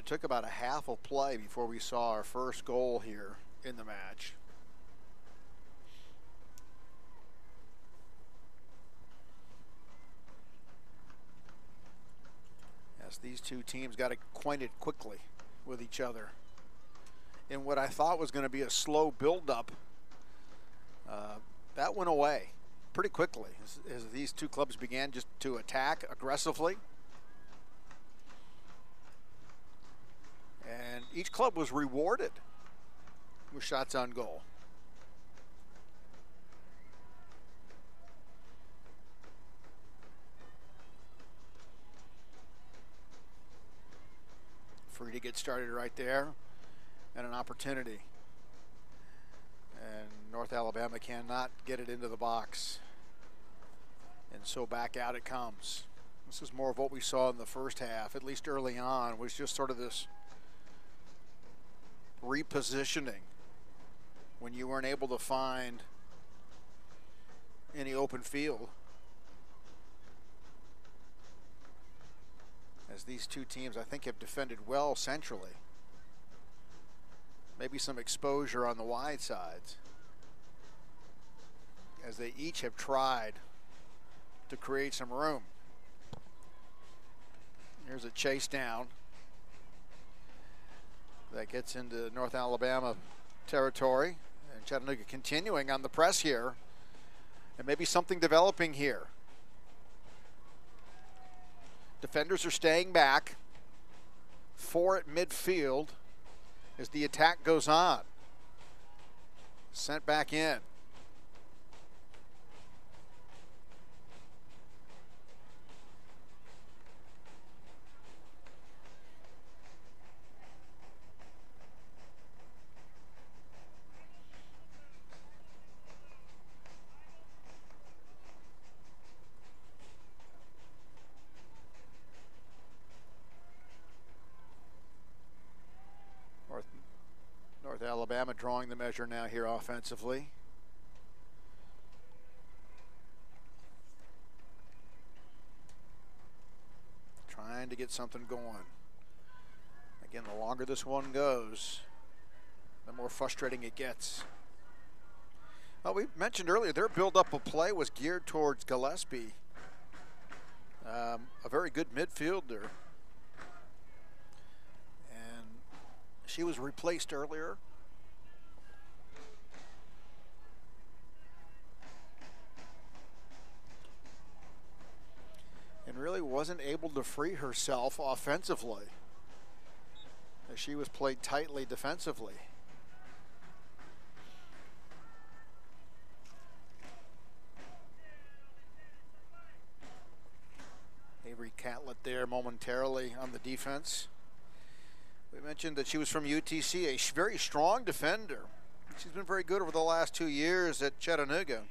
Took about a half of play before we saw our first goal here in the match. Yes, these two teams got acquainted quickly with each other. In what I thought was going to be a slow build-up, uh, that went away pretty quickly as, as these two clubs began just to attack aggressively. And each club was rewarded with shots on goal. Free to get started right there and an opportunity. And North Alabama cannot get it into the box. And so back out it comes. This is more of what we saw in the first half, at least early on, was just sort of this repositioning when you weren't able to find any open field. As these two teams, I think, have defended well centrally. Maybe some exposure on the wide sides. As they each have tried to create some room. Here's a chase down that gets into North Alabama territory. And Chattanooga continuing on the press here. And maybe something developing here. Defenders are staying back. Four at midfield as the attack goes on. Sent back in. Alabama drawing the measure now here offensively. Trying to get something going. Again, the longer this one goes, the more frustrating it gets. Well, we mentioned earlier their build-up of play was geared towards Gillespie, um, a very good midfielder. And she was replaced earlier and really wasn't able to free herself offensively as she was played tightly defensively. Avery Catlett there momentarily on the defense. We mentioned that she was from UTC, a very strong defender. She's been very good over the last two years at Chattanooga.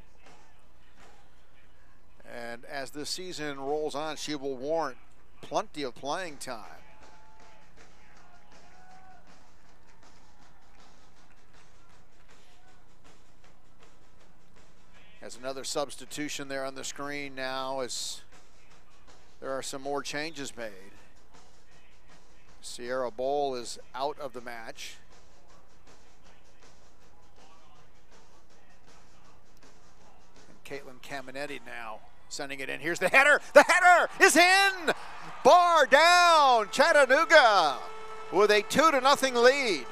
And as this season rolls on, she will warrant plenty of playing time. As another substitution there on the screen now as there are some more changes made. Sierra Bowl is out of the match. And Caitlin Caminetti now sending it in. Here's the header. The header is in. Bar down. Chattanooga with a two to nothing lead.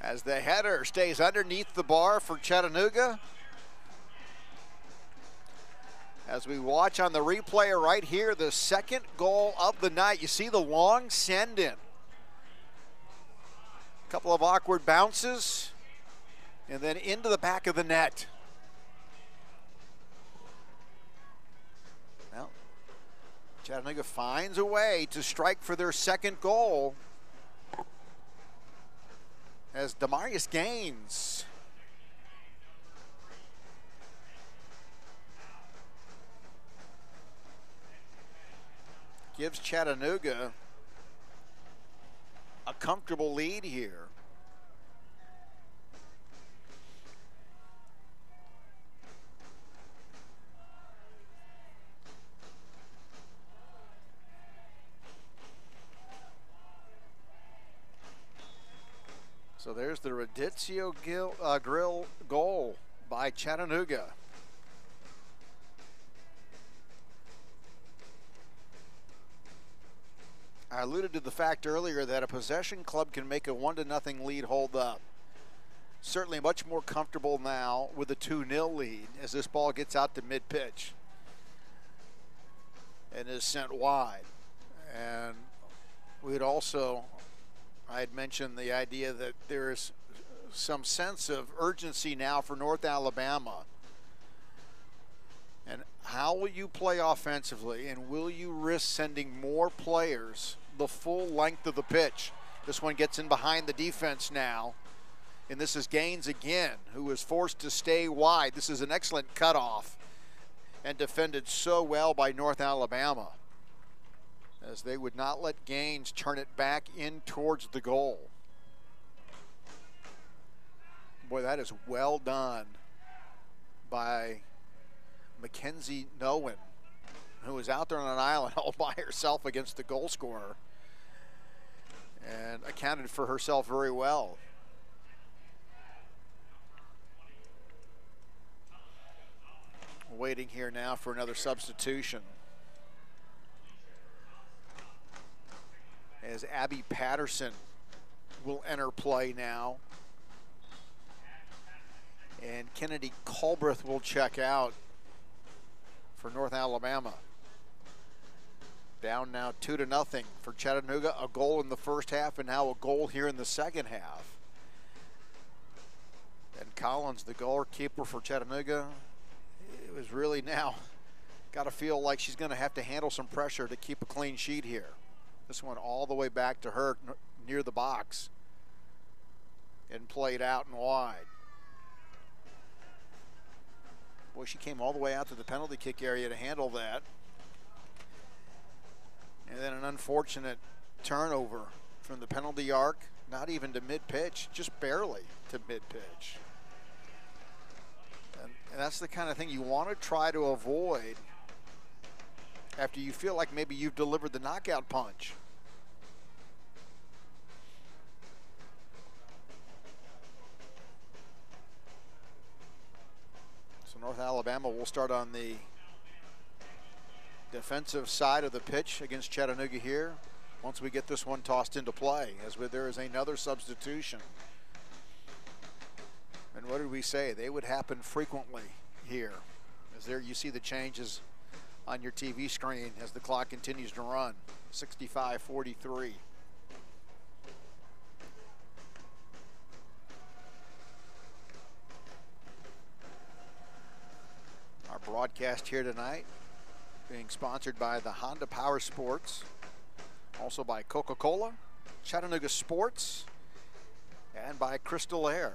As the header stays underneath the bar for Chattanooga. As we watch on the replay right here, the second goal of the night. You see the long send in. A couple of awkward bounces, and then into the back of the net. Well, Chattanooga finds a way to strike for their second goal as Demarius Gaines gives Chattanooga a comfortable lead here. So there's the Rodizio uh, Grill goal by Chattanooga. I alluded to the fact earlier that a possession club can make a one to nothing lead hold up. Certainly much more comfortable now with a 2 0 lead as this ball gets out to mid pitch and is sent wide. And we had also, I had mentioned the idea that there is some sense of urgency now for North Alabama. And how will you play offensively? And will you risk sending more players the full length of the pitch? This one gets in behind the defense now. And this is Gaines again, who is forced to stay wide. This is an excellent cutoff and defended so well by North Alabama as they would not let Gaines turn it back in towards the goal. Boy, that is well done by Mackenzie Nowen, who was out there on an island all by herself against the goal scorer and accounted for herself very well. Waiting here now for another substitution. As Abby Patterson will enter play now. And Kennedy Culbreth will check out for North Alabama. Down now two to nothing for Chattanooga. A goal in the first half and now a goal here in the second half. And Collins, the goalkeeper for Chattanooga, it was really now got to feel like she's going to have to handle some pressure to keep a clean sheet here. This one all the way back to her near the box and played out and wide. Boy, she came all the way out to the penalty kick area to handle that. And then an unfortunate turnover from the penalty arc, not even to mid pitch, just barely to mid pitch. And, and that's the kind of thing you want to try to avoid after you feel like maybe you've delivered the knockout punch. North Alabama will start on the defensive side of the pitch against Chattanooga here once we get this one tossed into play as there is another substitution. And what did we say? They would happen frequently here. As there you see the changes on your TV screen as the clock continues to run. 65-43. Broadcast here tonight being sponsored by the Honda Power Sports, also by Coca-Cola, Chattanooga Sports, and by Crystal Air.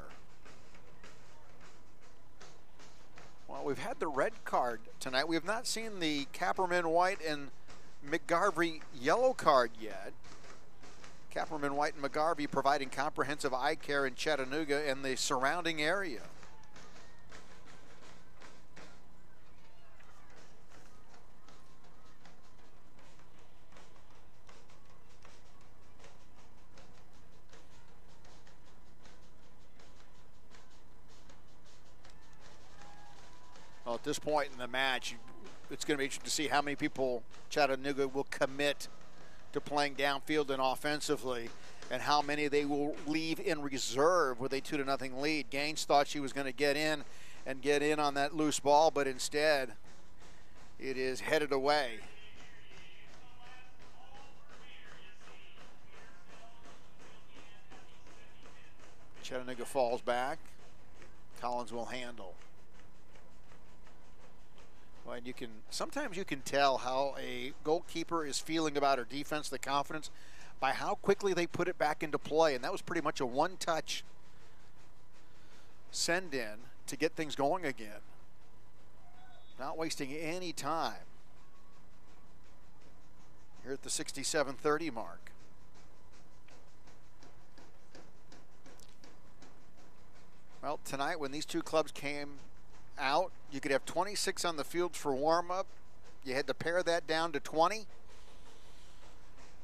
Well, we've had the red card tonight. We have not seen the Kapperman White and McGarvey yellow card yet. Kapperman White and McGarvey providing comprehensive eye care in Chattanooga and the surrounding area. At this point in the match, it's going to be interesting to see how many people Chattanooga will commit to playing downfield and offensively and how many they will leave in reserve with a two to nothing lead. Gaines thought she was going to get in and get in on that loose ball, but instead it is headed away. Chattanooga falls back. Collins will handle. Well, and you can sometimes you can tell how a goalkeeper is feeling about her defense, the confidence, by how quickly they put it back into play. And that was pretty much a one-touch send in to get things going again. Not wasting any time. Here at the 67-30 mark. Well, tonight when these two clubs came out. You could have 26 on the field for warm up. You had to pare that down to 20.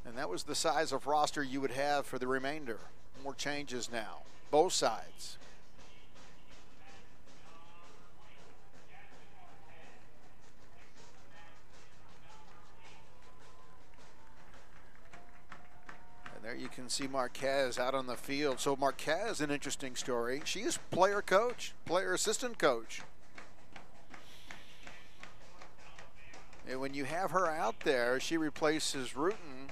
And that was the size of roster you would have for the remainder. More changes now, both sides. And there you can see Marquez out on the field. So Marquez, an interesting story. She is player coach, player assistant coach. And when you have her out there, she replaces Rutan.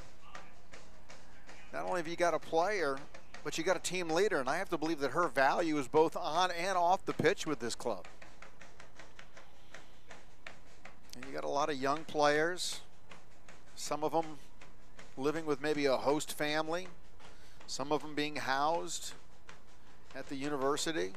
Not only have you got a player, but you got a team leader, and I have to believe that her value is both on and off the pitch with this club. And you got a lot of young players, some of them living with maybe a host family, some of them being housed at the university.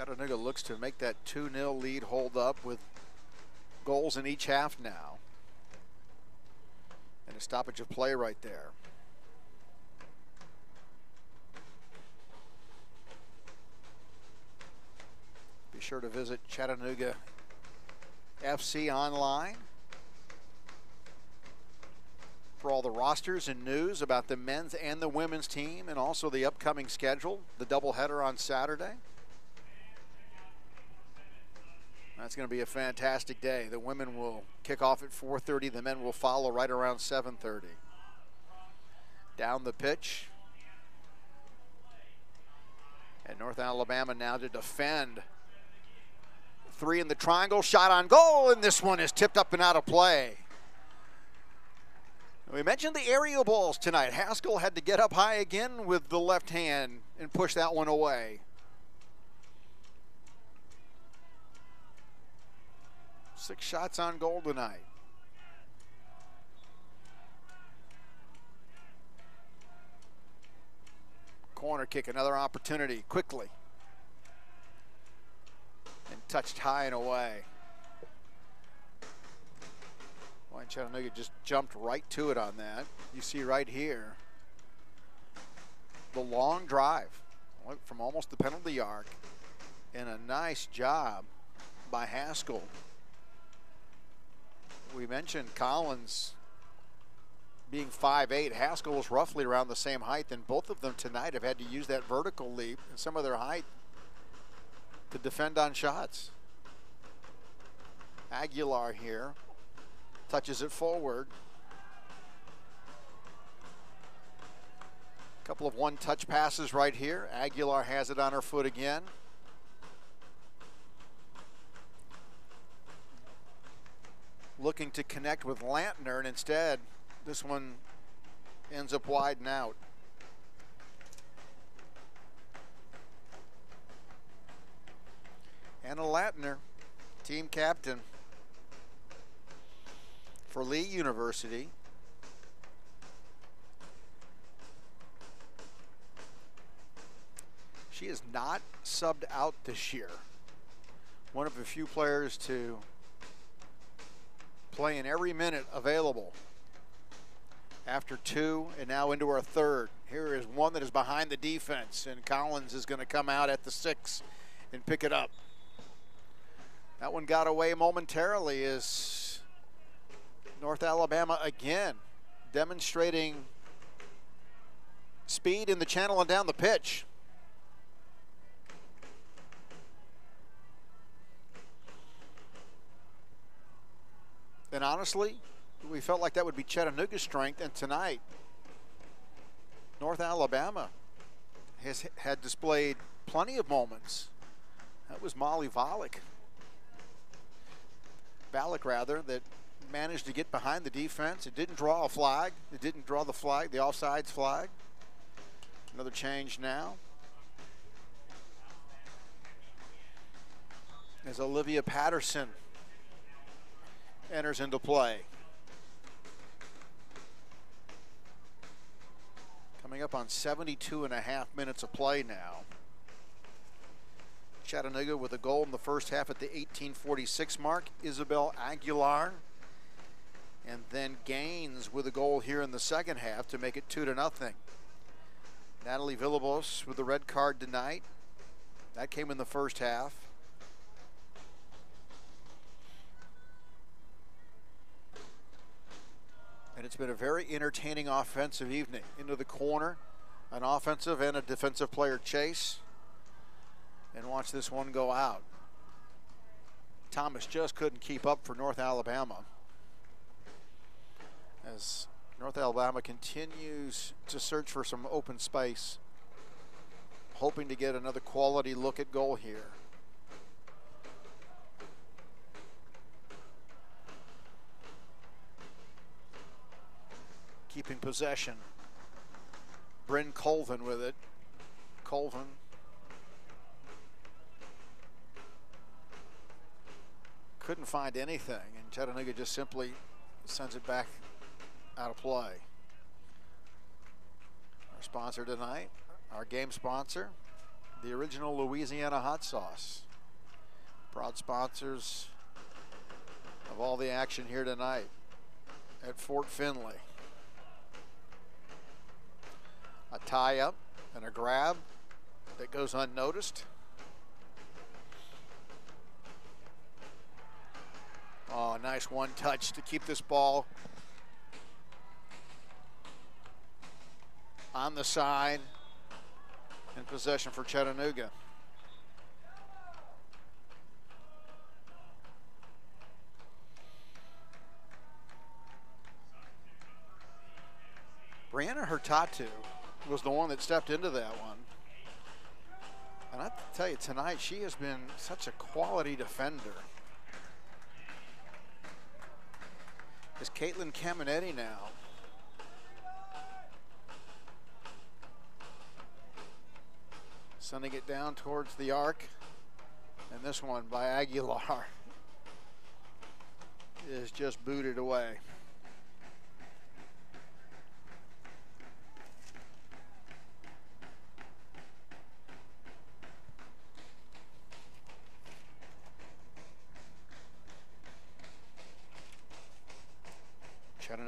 Chattanooga looks to make that 2-0 lead hold up with goals in each half now. And a stoppage of play right there. Be sure to visit Chattanooga FC online for all the rosters and news about the men's and the women's team and also the upcoming schedule, the doubleheader on Saturday. That's going to be a fantastic day. The women will kick off at 4.30. The men will follow right around 7.30. Down the pitch. And North Alabama now to defend. Three in the triangle, shot on goal, and this one is tipped up and out of play. We mentioned the aerial balls tonight. Haskell had to get up high again with the left hand and push that one away. Six shots on goal tonight. Corner kick, another opportunity quickly. And touched high and away. Boy, Chattanooga just jumped right to it on that. You see right here the long drive from almost the penalty arc and a nice job by Haskell we mentioned Collins being 5'8", Haskell was roughly around the same height, and both of them tonight have had to use that vertical leap and some of their height to defend on shots. Aguilar here touches it forward. A Couple of one-touch passes right here. Aguilar has it on her foot again. Looking to connect with Lantner, and instead, this one ends up wide and out. Anna Lantner, team captain for Lee University. She is not subbed out this year. One of the few players to play in every minute available after two and now into our third. Here is one that is behind the defense, and Collins is going to come out at the six and pick it up. That one got away momentarily as North Alabama again demonstrating speed in the channel and down the pitch. And honestly, we felt like that would be Chattanooga's strength. And tonight, North Alabama has had displayed plenty of moments. That was Molly Volek. Valek, rather, that managed to get behind the defense. It didn't draw a flag. It didn't draw the flag, the offsides flag. Another change now. As Olivia Patterson enters into play. Coming up on 72 and a half minutes of play now. Chattanooga with a goal in the first half at the 1846 mark. Isabel Aguilar. And then Gaines with a goal here in the second half to make it 2 to nothing. Natalie Villalobos with the red card tonight. That came in the first half. And it's been a very entertaining offensive evening. Into the corner, an offensive and a defensive player chase. And watch this one go out. Thomas just couldn't keep up for North Alabama. As North Alabama continues to search for some open space, hoping to get another quality look at goal here. Keeping possession. Bryn Colvin with it. Colvin. Couldn't find anything, and Chattanooga just simply sends it back out of play. Our sponsor tonight, our game sponsor, the original Louisiana hot sauce. Proud sponsors of all the action here tonight at Fort Finley a tie up and a grab that goes unnoticed. Oh, nice one touch to keep this ball on the side in possession for Chattanooga. Brianna Hurtado was the one that stepped into that one. And I tell you, tonight she has been such a quality defender. Is Caitlin Caminetti now. Sending it down towards the arc. And this one by Aguilar is just booted away.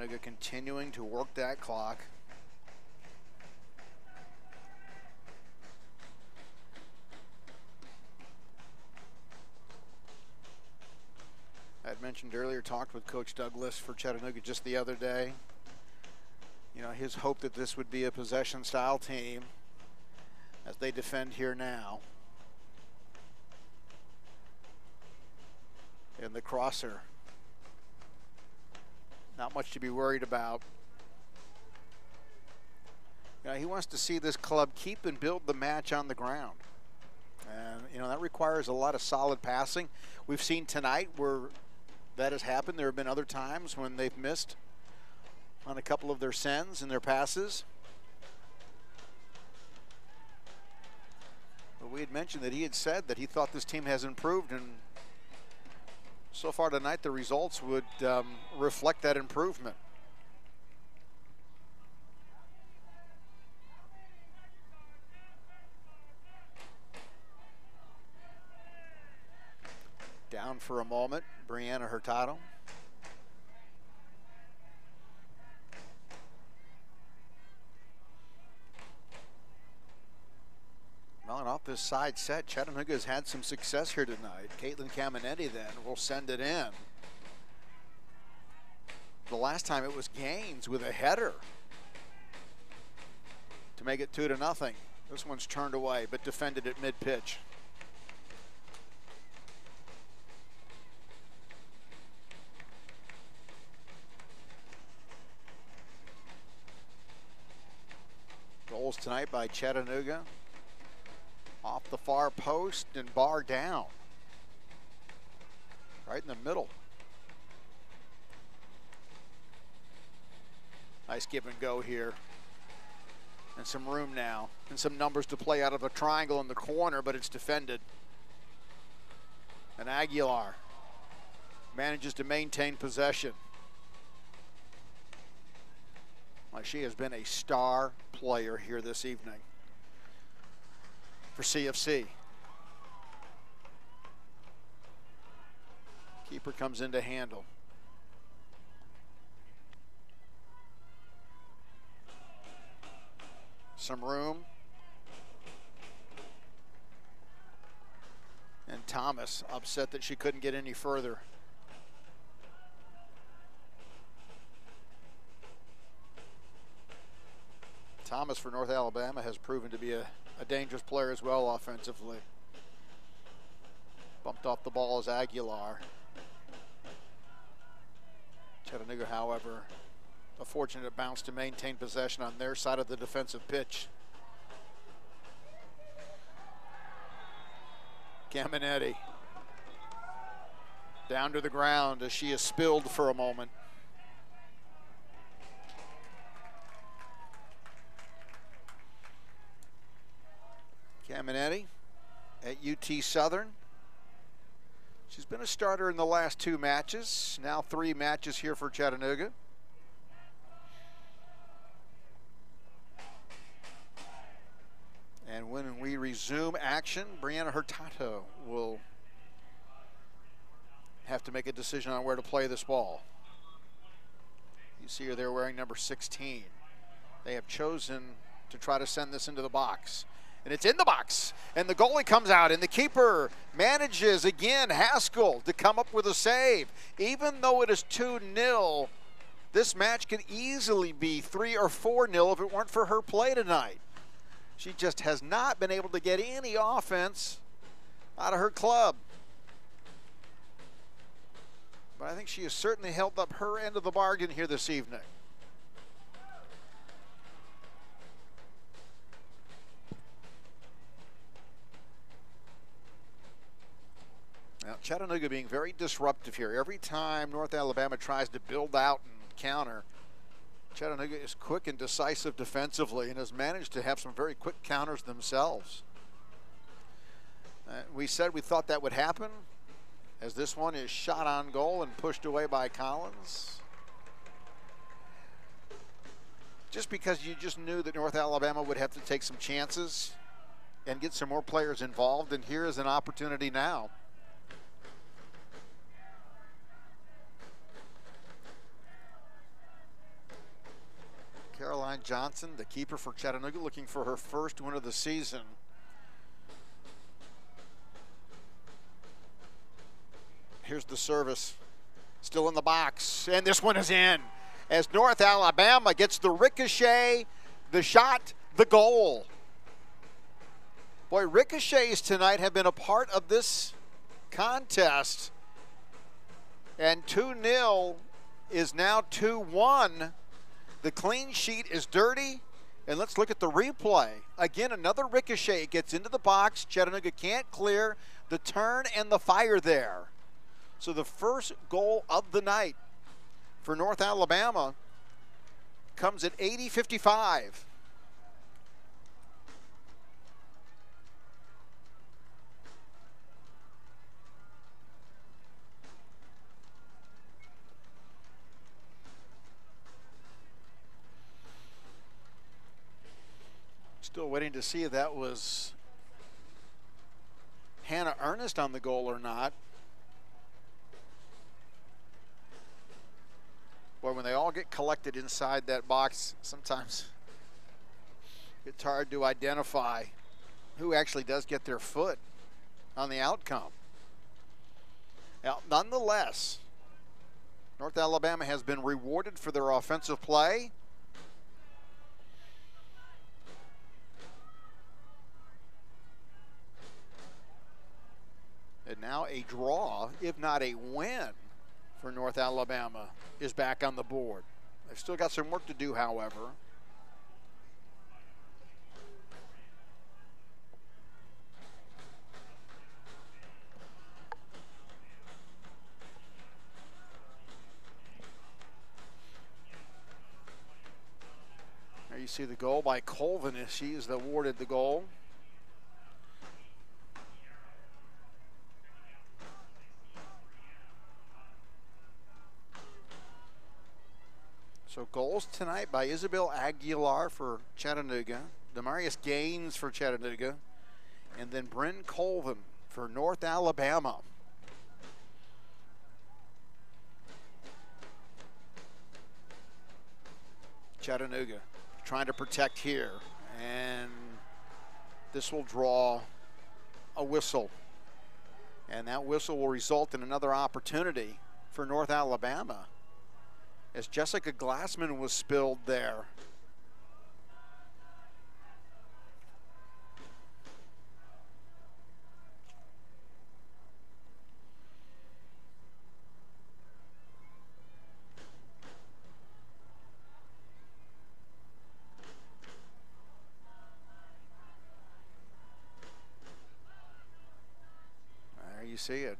Chattanooga continuing to work that clock. I had mentioned earlier, talked with Coach Douglas for Chattanooga just the other day. You know, his hope that this would be a possession style team as they defend here now. And the crosser not much to be worried about. He wants to see this club keep and build the match on the ground. And, you know, that requires a lot of solid passing. We've seen tonight where that has happened. There have been other times when they've missed on a couple of their sends and their passes. But we had mentioned that he had said that he thought this team has improved, and so far tonight the results would um, reflect that improvement. Down for a moment, Brianna Hurtado. Off this side set, Chattanooga has had some success here tonight. Caitlin Caminetti then will send it in. The last time it was Gaines with a header to make it two to nothing. This one's turned away, but defended at mid-pitch. Goals tonight by Chattanooga. Off the far post and bar down. Right in the middle. Nice give and go here. And some room now. And some numbers to play out of a triangle in the corner, but it's defended. And Aguilar manages to maintain possession. Well, she has been a star player here this evening for CFC. Keeper comes in to handle. Some room. And Thomas upset that she couldn't get any further. Thomas for North Alabama has proven to be a, a dangerous player as well offensively. Bumped off the ball as Aguilar. Chattanooga, however, a fortunate bounce to maintain possession on their side of the defensive pitch. Caminetti down to the ground as she is spilled for a moment. Caminetti at UT Southern. She's been a starter in the last two matches, now three matches here for Chattanooga. And when we resume action, Brianna Hurtado will have to make a decision on where to play this ball. You see her there wearing number 16. They have chosen to try to send this into the box and it's in the box. And the goalie comes out, and the keeper manages again, Haskell, to come up with a save. Even though it is 2 0, this match could easily be 3 or 4 0 if it weren't for her play tonight. She just has not been able to get any offense out of her club. But I think she has certainly held up her end of the bargain here this evening. Now, Chattanooga being very disruptive here. Every time North Alabama tries to build out and counter, Chattanooga is quick and decisive defensively and has managed to have some very quick counters themselves. Uh, we said we thought that would happen as this one is shot on goal and pushed away by Collins. Just because you just knew that North Alabama would have to take some chances and get some more players involved, and here is an opportunity now. Caroline Johnson, the keeper for Chattanooga, looking for her first win of the season. Here's the service. Still in the box. And this one is in. As North Alabama gets the ricochet, the shot, the goal. Boy, ricochets tonight have been a part of this contest. And 2 0 is now 2 1 the clean sheet is dirty. And let's look at the replay. Again, another ricochet gets into the box. Chattanooga can't clear the turn and the fire there. So the first goal of the night for North Alabama comes at 80 55. Still waiting to see if that was Hannah Ernest on the goal or not. Boy, when they all get collected inside that box, sometimes it's hard to identify who actually does get their foot on the outcome. Now, nonetheless, North Alabama has been rewarded for their offensive play. And now a draw, if not a win, for North Alabama is back on the board. They've still got some work to do, however. There you see the goal by Colvin as she is awarded the goal. So goals tonight by Isabel Aguilar for Chattanooga, Demarius Gaines for Chattanooga, and then Bryn Colvin for North Alabama. Chattanooga trying to protect here, and this will draw a whistle. And that whistle will result in another opportunity for North Alabama as Jessica Glassman was spilled there. There you see it.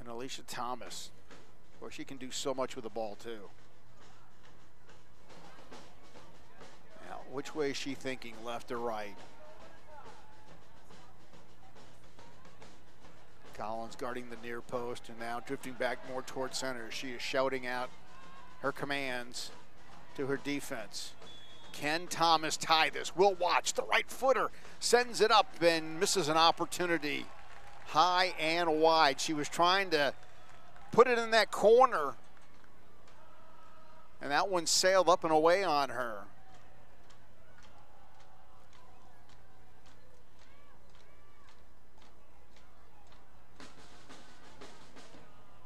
And Alicia Thomas where she can do so much with the ball too. Now, which way is she thinking, left or right? Collins guarding the near post and now drifting back more toward center. She is shouting out her commands to her defense. Can Thomas tie this? We'll watch. The right footer sends it up and misses an opportunity high and wide. She was trying to put it in that corner. And that one sailed up and away on her.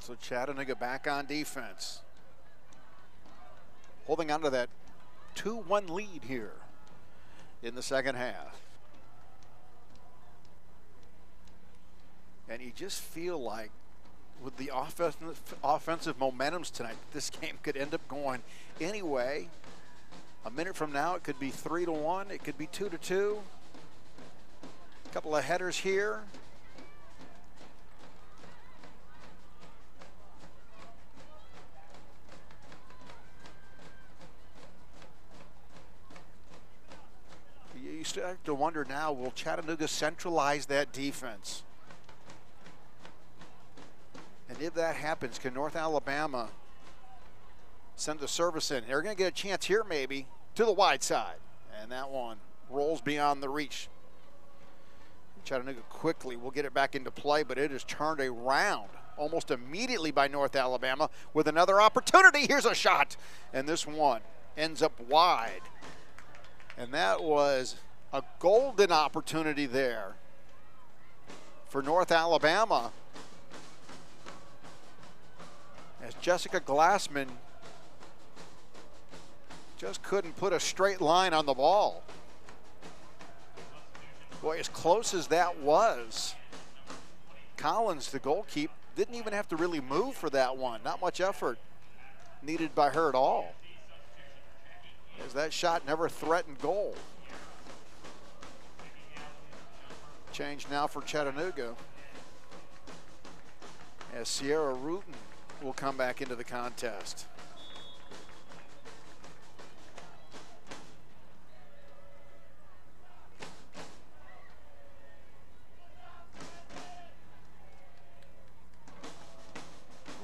So Chattanooga back on defense. Holding on to that 2-1 lead here in the second half. And you just feel like with the offensive, offensive momentums tonight, this game could end up going anyway. A minute from now, it could be three to one. It could be two to two. A couple of headers here. You start to wonder now, will Chattanooga centralize that defense? And if that happens, can North Alabama send the service in? They're going to get a chance here, maybe, to the wide side. And that one rolls beyond the reach. Chattanooga quickly will get it back into play, but it is turned around almost immediately by North Alabama with another opportunity. Here's a shot. And this one ends up wide. And that was a golden opportunity there for North Alabama as Jessica Glassman just couldn't put a straight line on the ball. Boy, as close as that was, Collins, the goalkeeper, didn't even have to really move for that one. Not much effort needed by her at all. As that shot never threatened goal. Change now for Chattanooga. as Sierra Rutan will come back into the contest.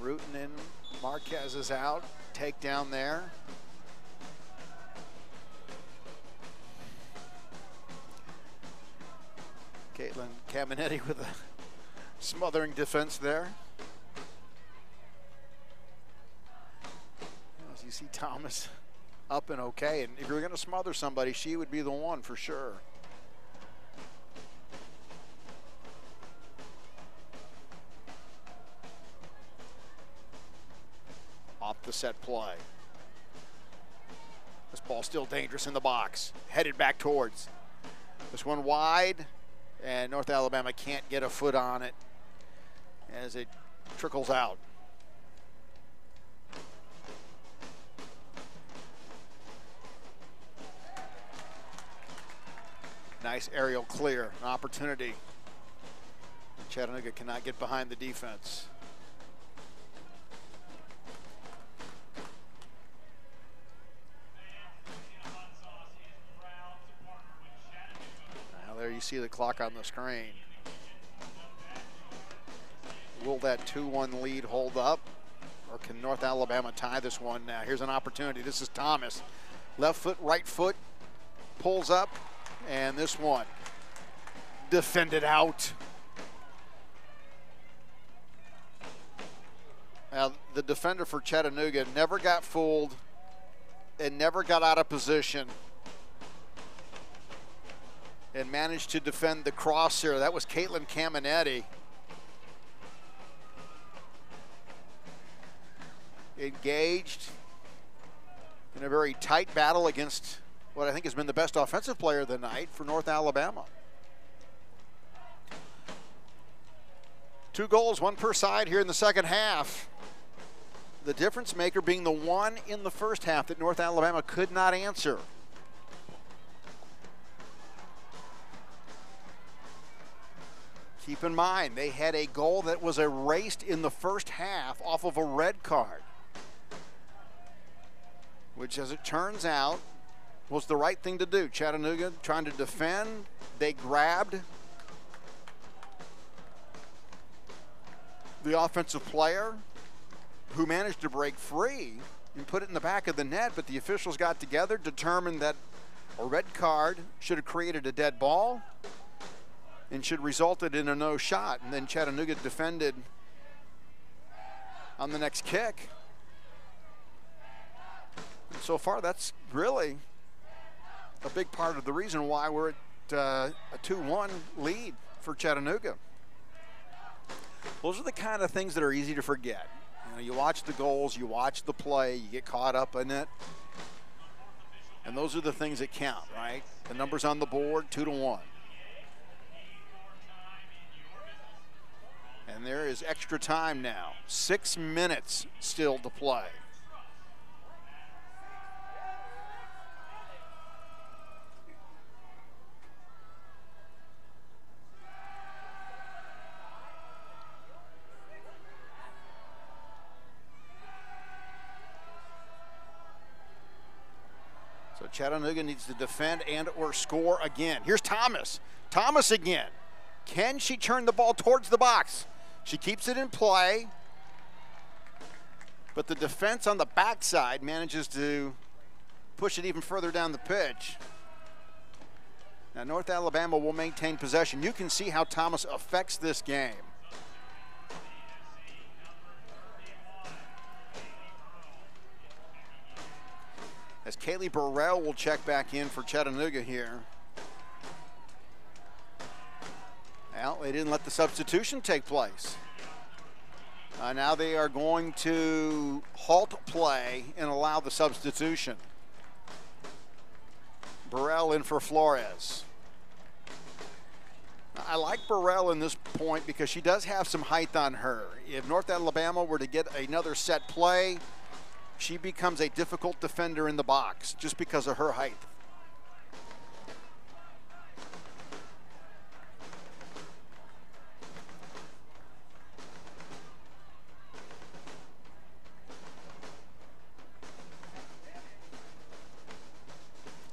Rutan in, Marquez is out, takedown there. Caitlin Caminetti with a smothering defense there. See Thomas up and okay, and if you're going to smother somebody, she would be the one for sure. Off the set play. This ball still dangerous in the box. Headed back towards. This one wide and North Alabama can't get a foot on it as it trickles out. Nice aerial clear, an opportunity. Chattanooga cannot get behind the defense. Now there you see the clock on the screen. Will that 2-1 lead hold up? Or can North Alabama tie this one now? Here's an opportunity. This is Thomas. Left foot, right foot, pulls up, and this one defended out. Now, the defender for Chattanooga never got fooled and never got out of position and managed to defend the cross here. That was Caitlin Caminetti. Engaged in a very tight battle against what I think has been the best offensive player of the night for North Alabama. Two goals, one per side here in the second half. The difference maker being the one in the first half that North Alabama could not answer. Keep in mind, they had a goal that was erased in the first half off of a red card, which, as it turns out, was the right thing to do. Chattanooga trying to defend, they grabbed the offensive player who managed to break free and put it in the back of the net, but the officials got together, determined that a red card should have created a dead ball and should resulted in a no shot. And then Chattanooga defended on the next kick. So far, that's really a big part of the reason why we're at uh, a 2-1 lead for Chattanooga. Those are the kind of things that are easy to forget. You know, you watch the goals, you watch the play, you get caught up in it. And those are the things that count, right? The numbers on the board, two to one. And there is extra time now. Six minutes still to play. So Chattanooga needs to defend and or score again. Here's Thomas. Thomas again. Can she turn the ball towards the box? She keeps it in play, but the defense on the backside manages to push it even further down the pitch. Now, North Alabama will maintain possession. You can see how Thomas affects this game. As Kaylee Burrell will check back in for Chattanooga here. Well, they didn't let the substitution take place. Uh, now they are going to halt play and allow the substitution. Burrell in for Flores. I like Burrell in this point because she does have some height on her. If North Alabama were to get another set play, she becomes a difficult defender in the box just because of her height.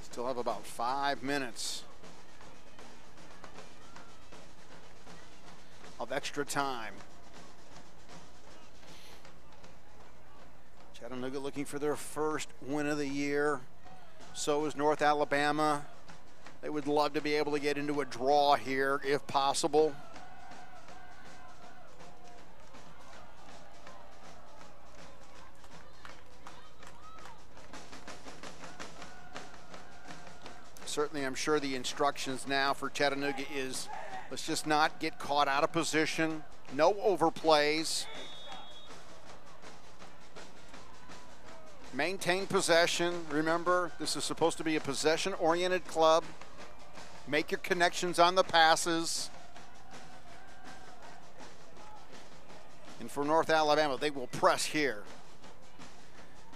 Still have about five minutes of extra time. Chattanooga looking for their first win of the year. So is North Alabama. They would love to be able to get into a draw here if possible. Certainly, I'm sure the instructions now for Chattanooga is let's just not get caught out of position, no overplays. Maintain possession. Remember, this is supposed to be a possession oriented club. Make your connections on the passes. And for North Alabama, they will press here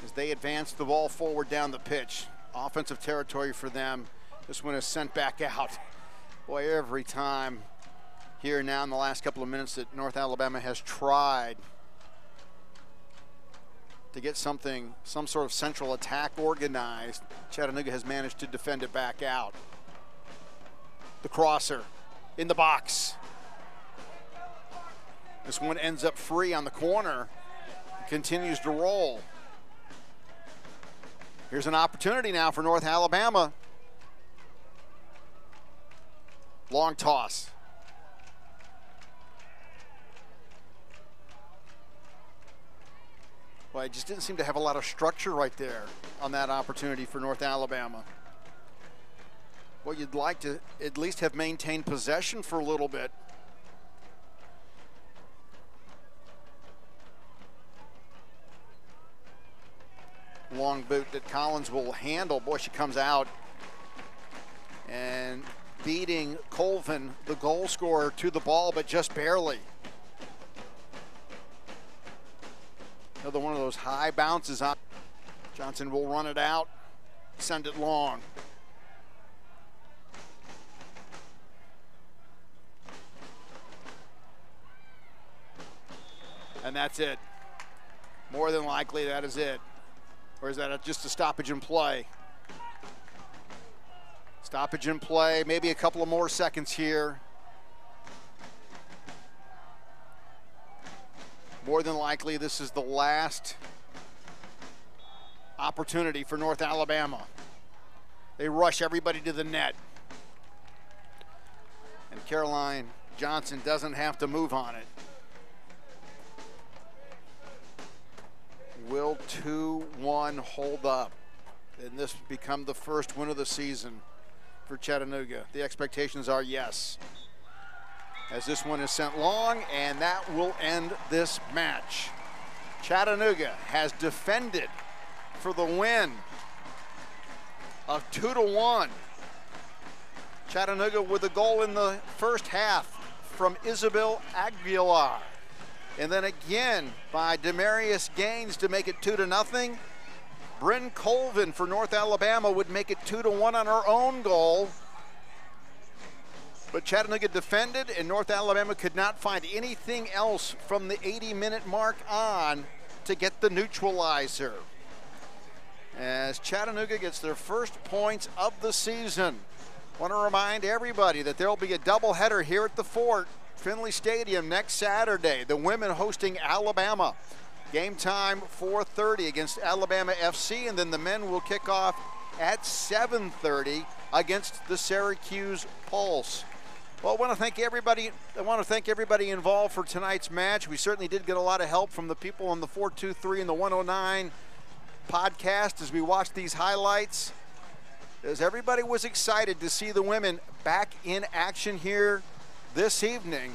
as they advance the ball forward down the pitch. Offensive territory for them. This one is sent back out. Boy, every time here now in the last couple of minutes that North Alabama has tried to get something, some sort of central attack organized, Chattanooga has managed to defend it back out. The crosser in the box. This one ends up free on the corner, continues to roll. Here's an opportunity now for North Alabama. Long toss. Well, I just didn't seem to have a lot of structure right there on that opportunity for North Alabama. Well, you'd like to at least have maintained possession for a little bit. Long boot that Collins will handle. Boy, she comes out and beating Colvin, the goal scorer, to the ball, but just barely. Another one of those high bounces on. Johnson will run it out, send it long. And that's it. More than likely, that is it. Or is that just a stoppage in play? Stoppage in play, maybe a couple of more seconds here. More than likely, this is the last opportunity for North Alabama. They rush everybody to the net. And Caroline Johnson doesn't have to move on it. Will 2-1 hold up? And this become the first win of the season for Chattanooga? The expectations are yes as this one is sent long, and that will end this match. Chattanooga has defended for the win of two to one. Chattanooga with a goal in the first half from Isabel Aguilar. And then again by Demarius Gaines to make it two to nothing. Bryn Colvin for North Alabama would make it two to one on her own goal. But Chattanooga defended, and North Alabama could not find anything else from the 80 minute mark on to get the neutralizer. As Chattanooga gets their first points of the season. Want to remind everybody that there will be a doubleheader here at the Fort, Finley Stadium, next Saturday. The women hosting Alabama. Game time 4:30 against Alabama FC, and then the men will kick off at 7:30 against the Syracuse Pulse. Well, I want to thank everybody. I want to thank everybody involved for tonight's match. We certainly did get a lot of help from the people on the 423 and the 109 podcast as we watched these highlights. As everybody was excited to see the women back in action here this evening.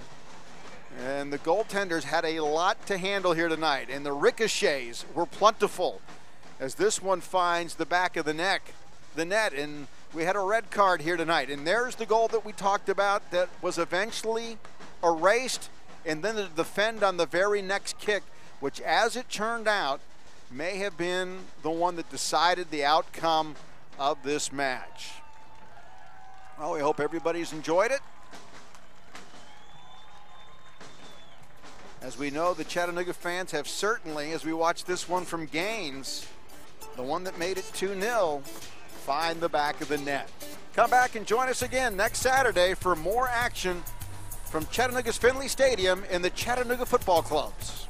And the goaltenders had a lot to handle here tonight, and the ricochets were plentiful as this one finds the back of the neck, the net, and we had a red card here tonight. And there's the goal that we talked about that was eventually erased and then the defend on the very next kick, which as it turned out, may have been the one that decided the outcome of this match. Well, we hope everybody's enjoyed it. As we know, the Chattanooga fans have certainly, as we watch this one from Gaines, the one that made it 2 0, find the back of the net. Come back and join us again next Saturday for more action from Chattanooga's Finley Stadium in the Chattanooga Football Clubs.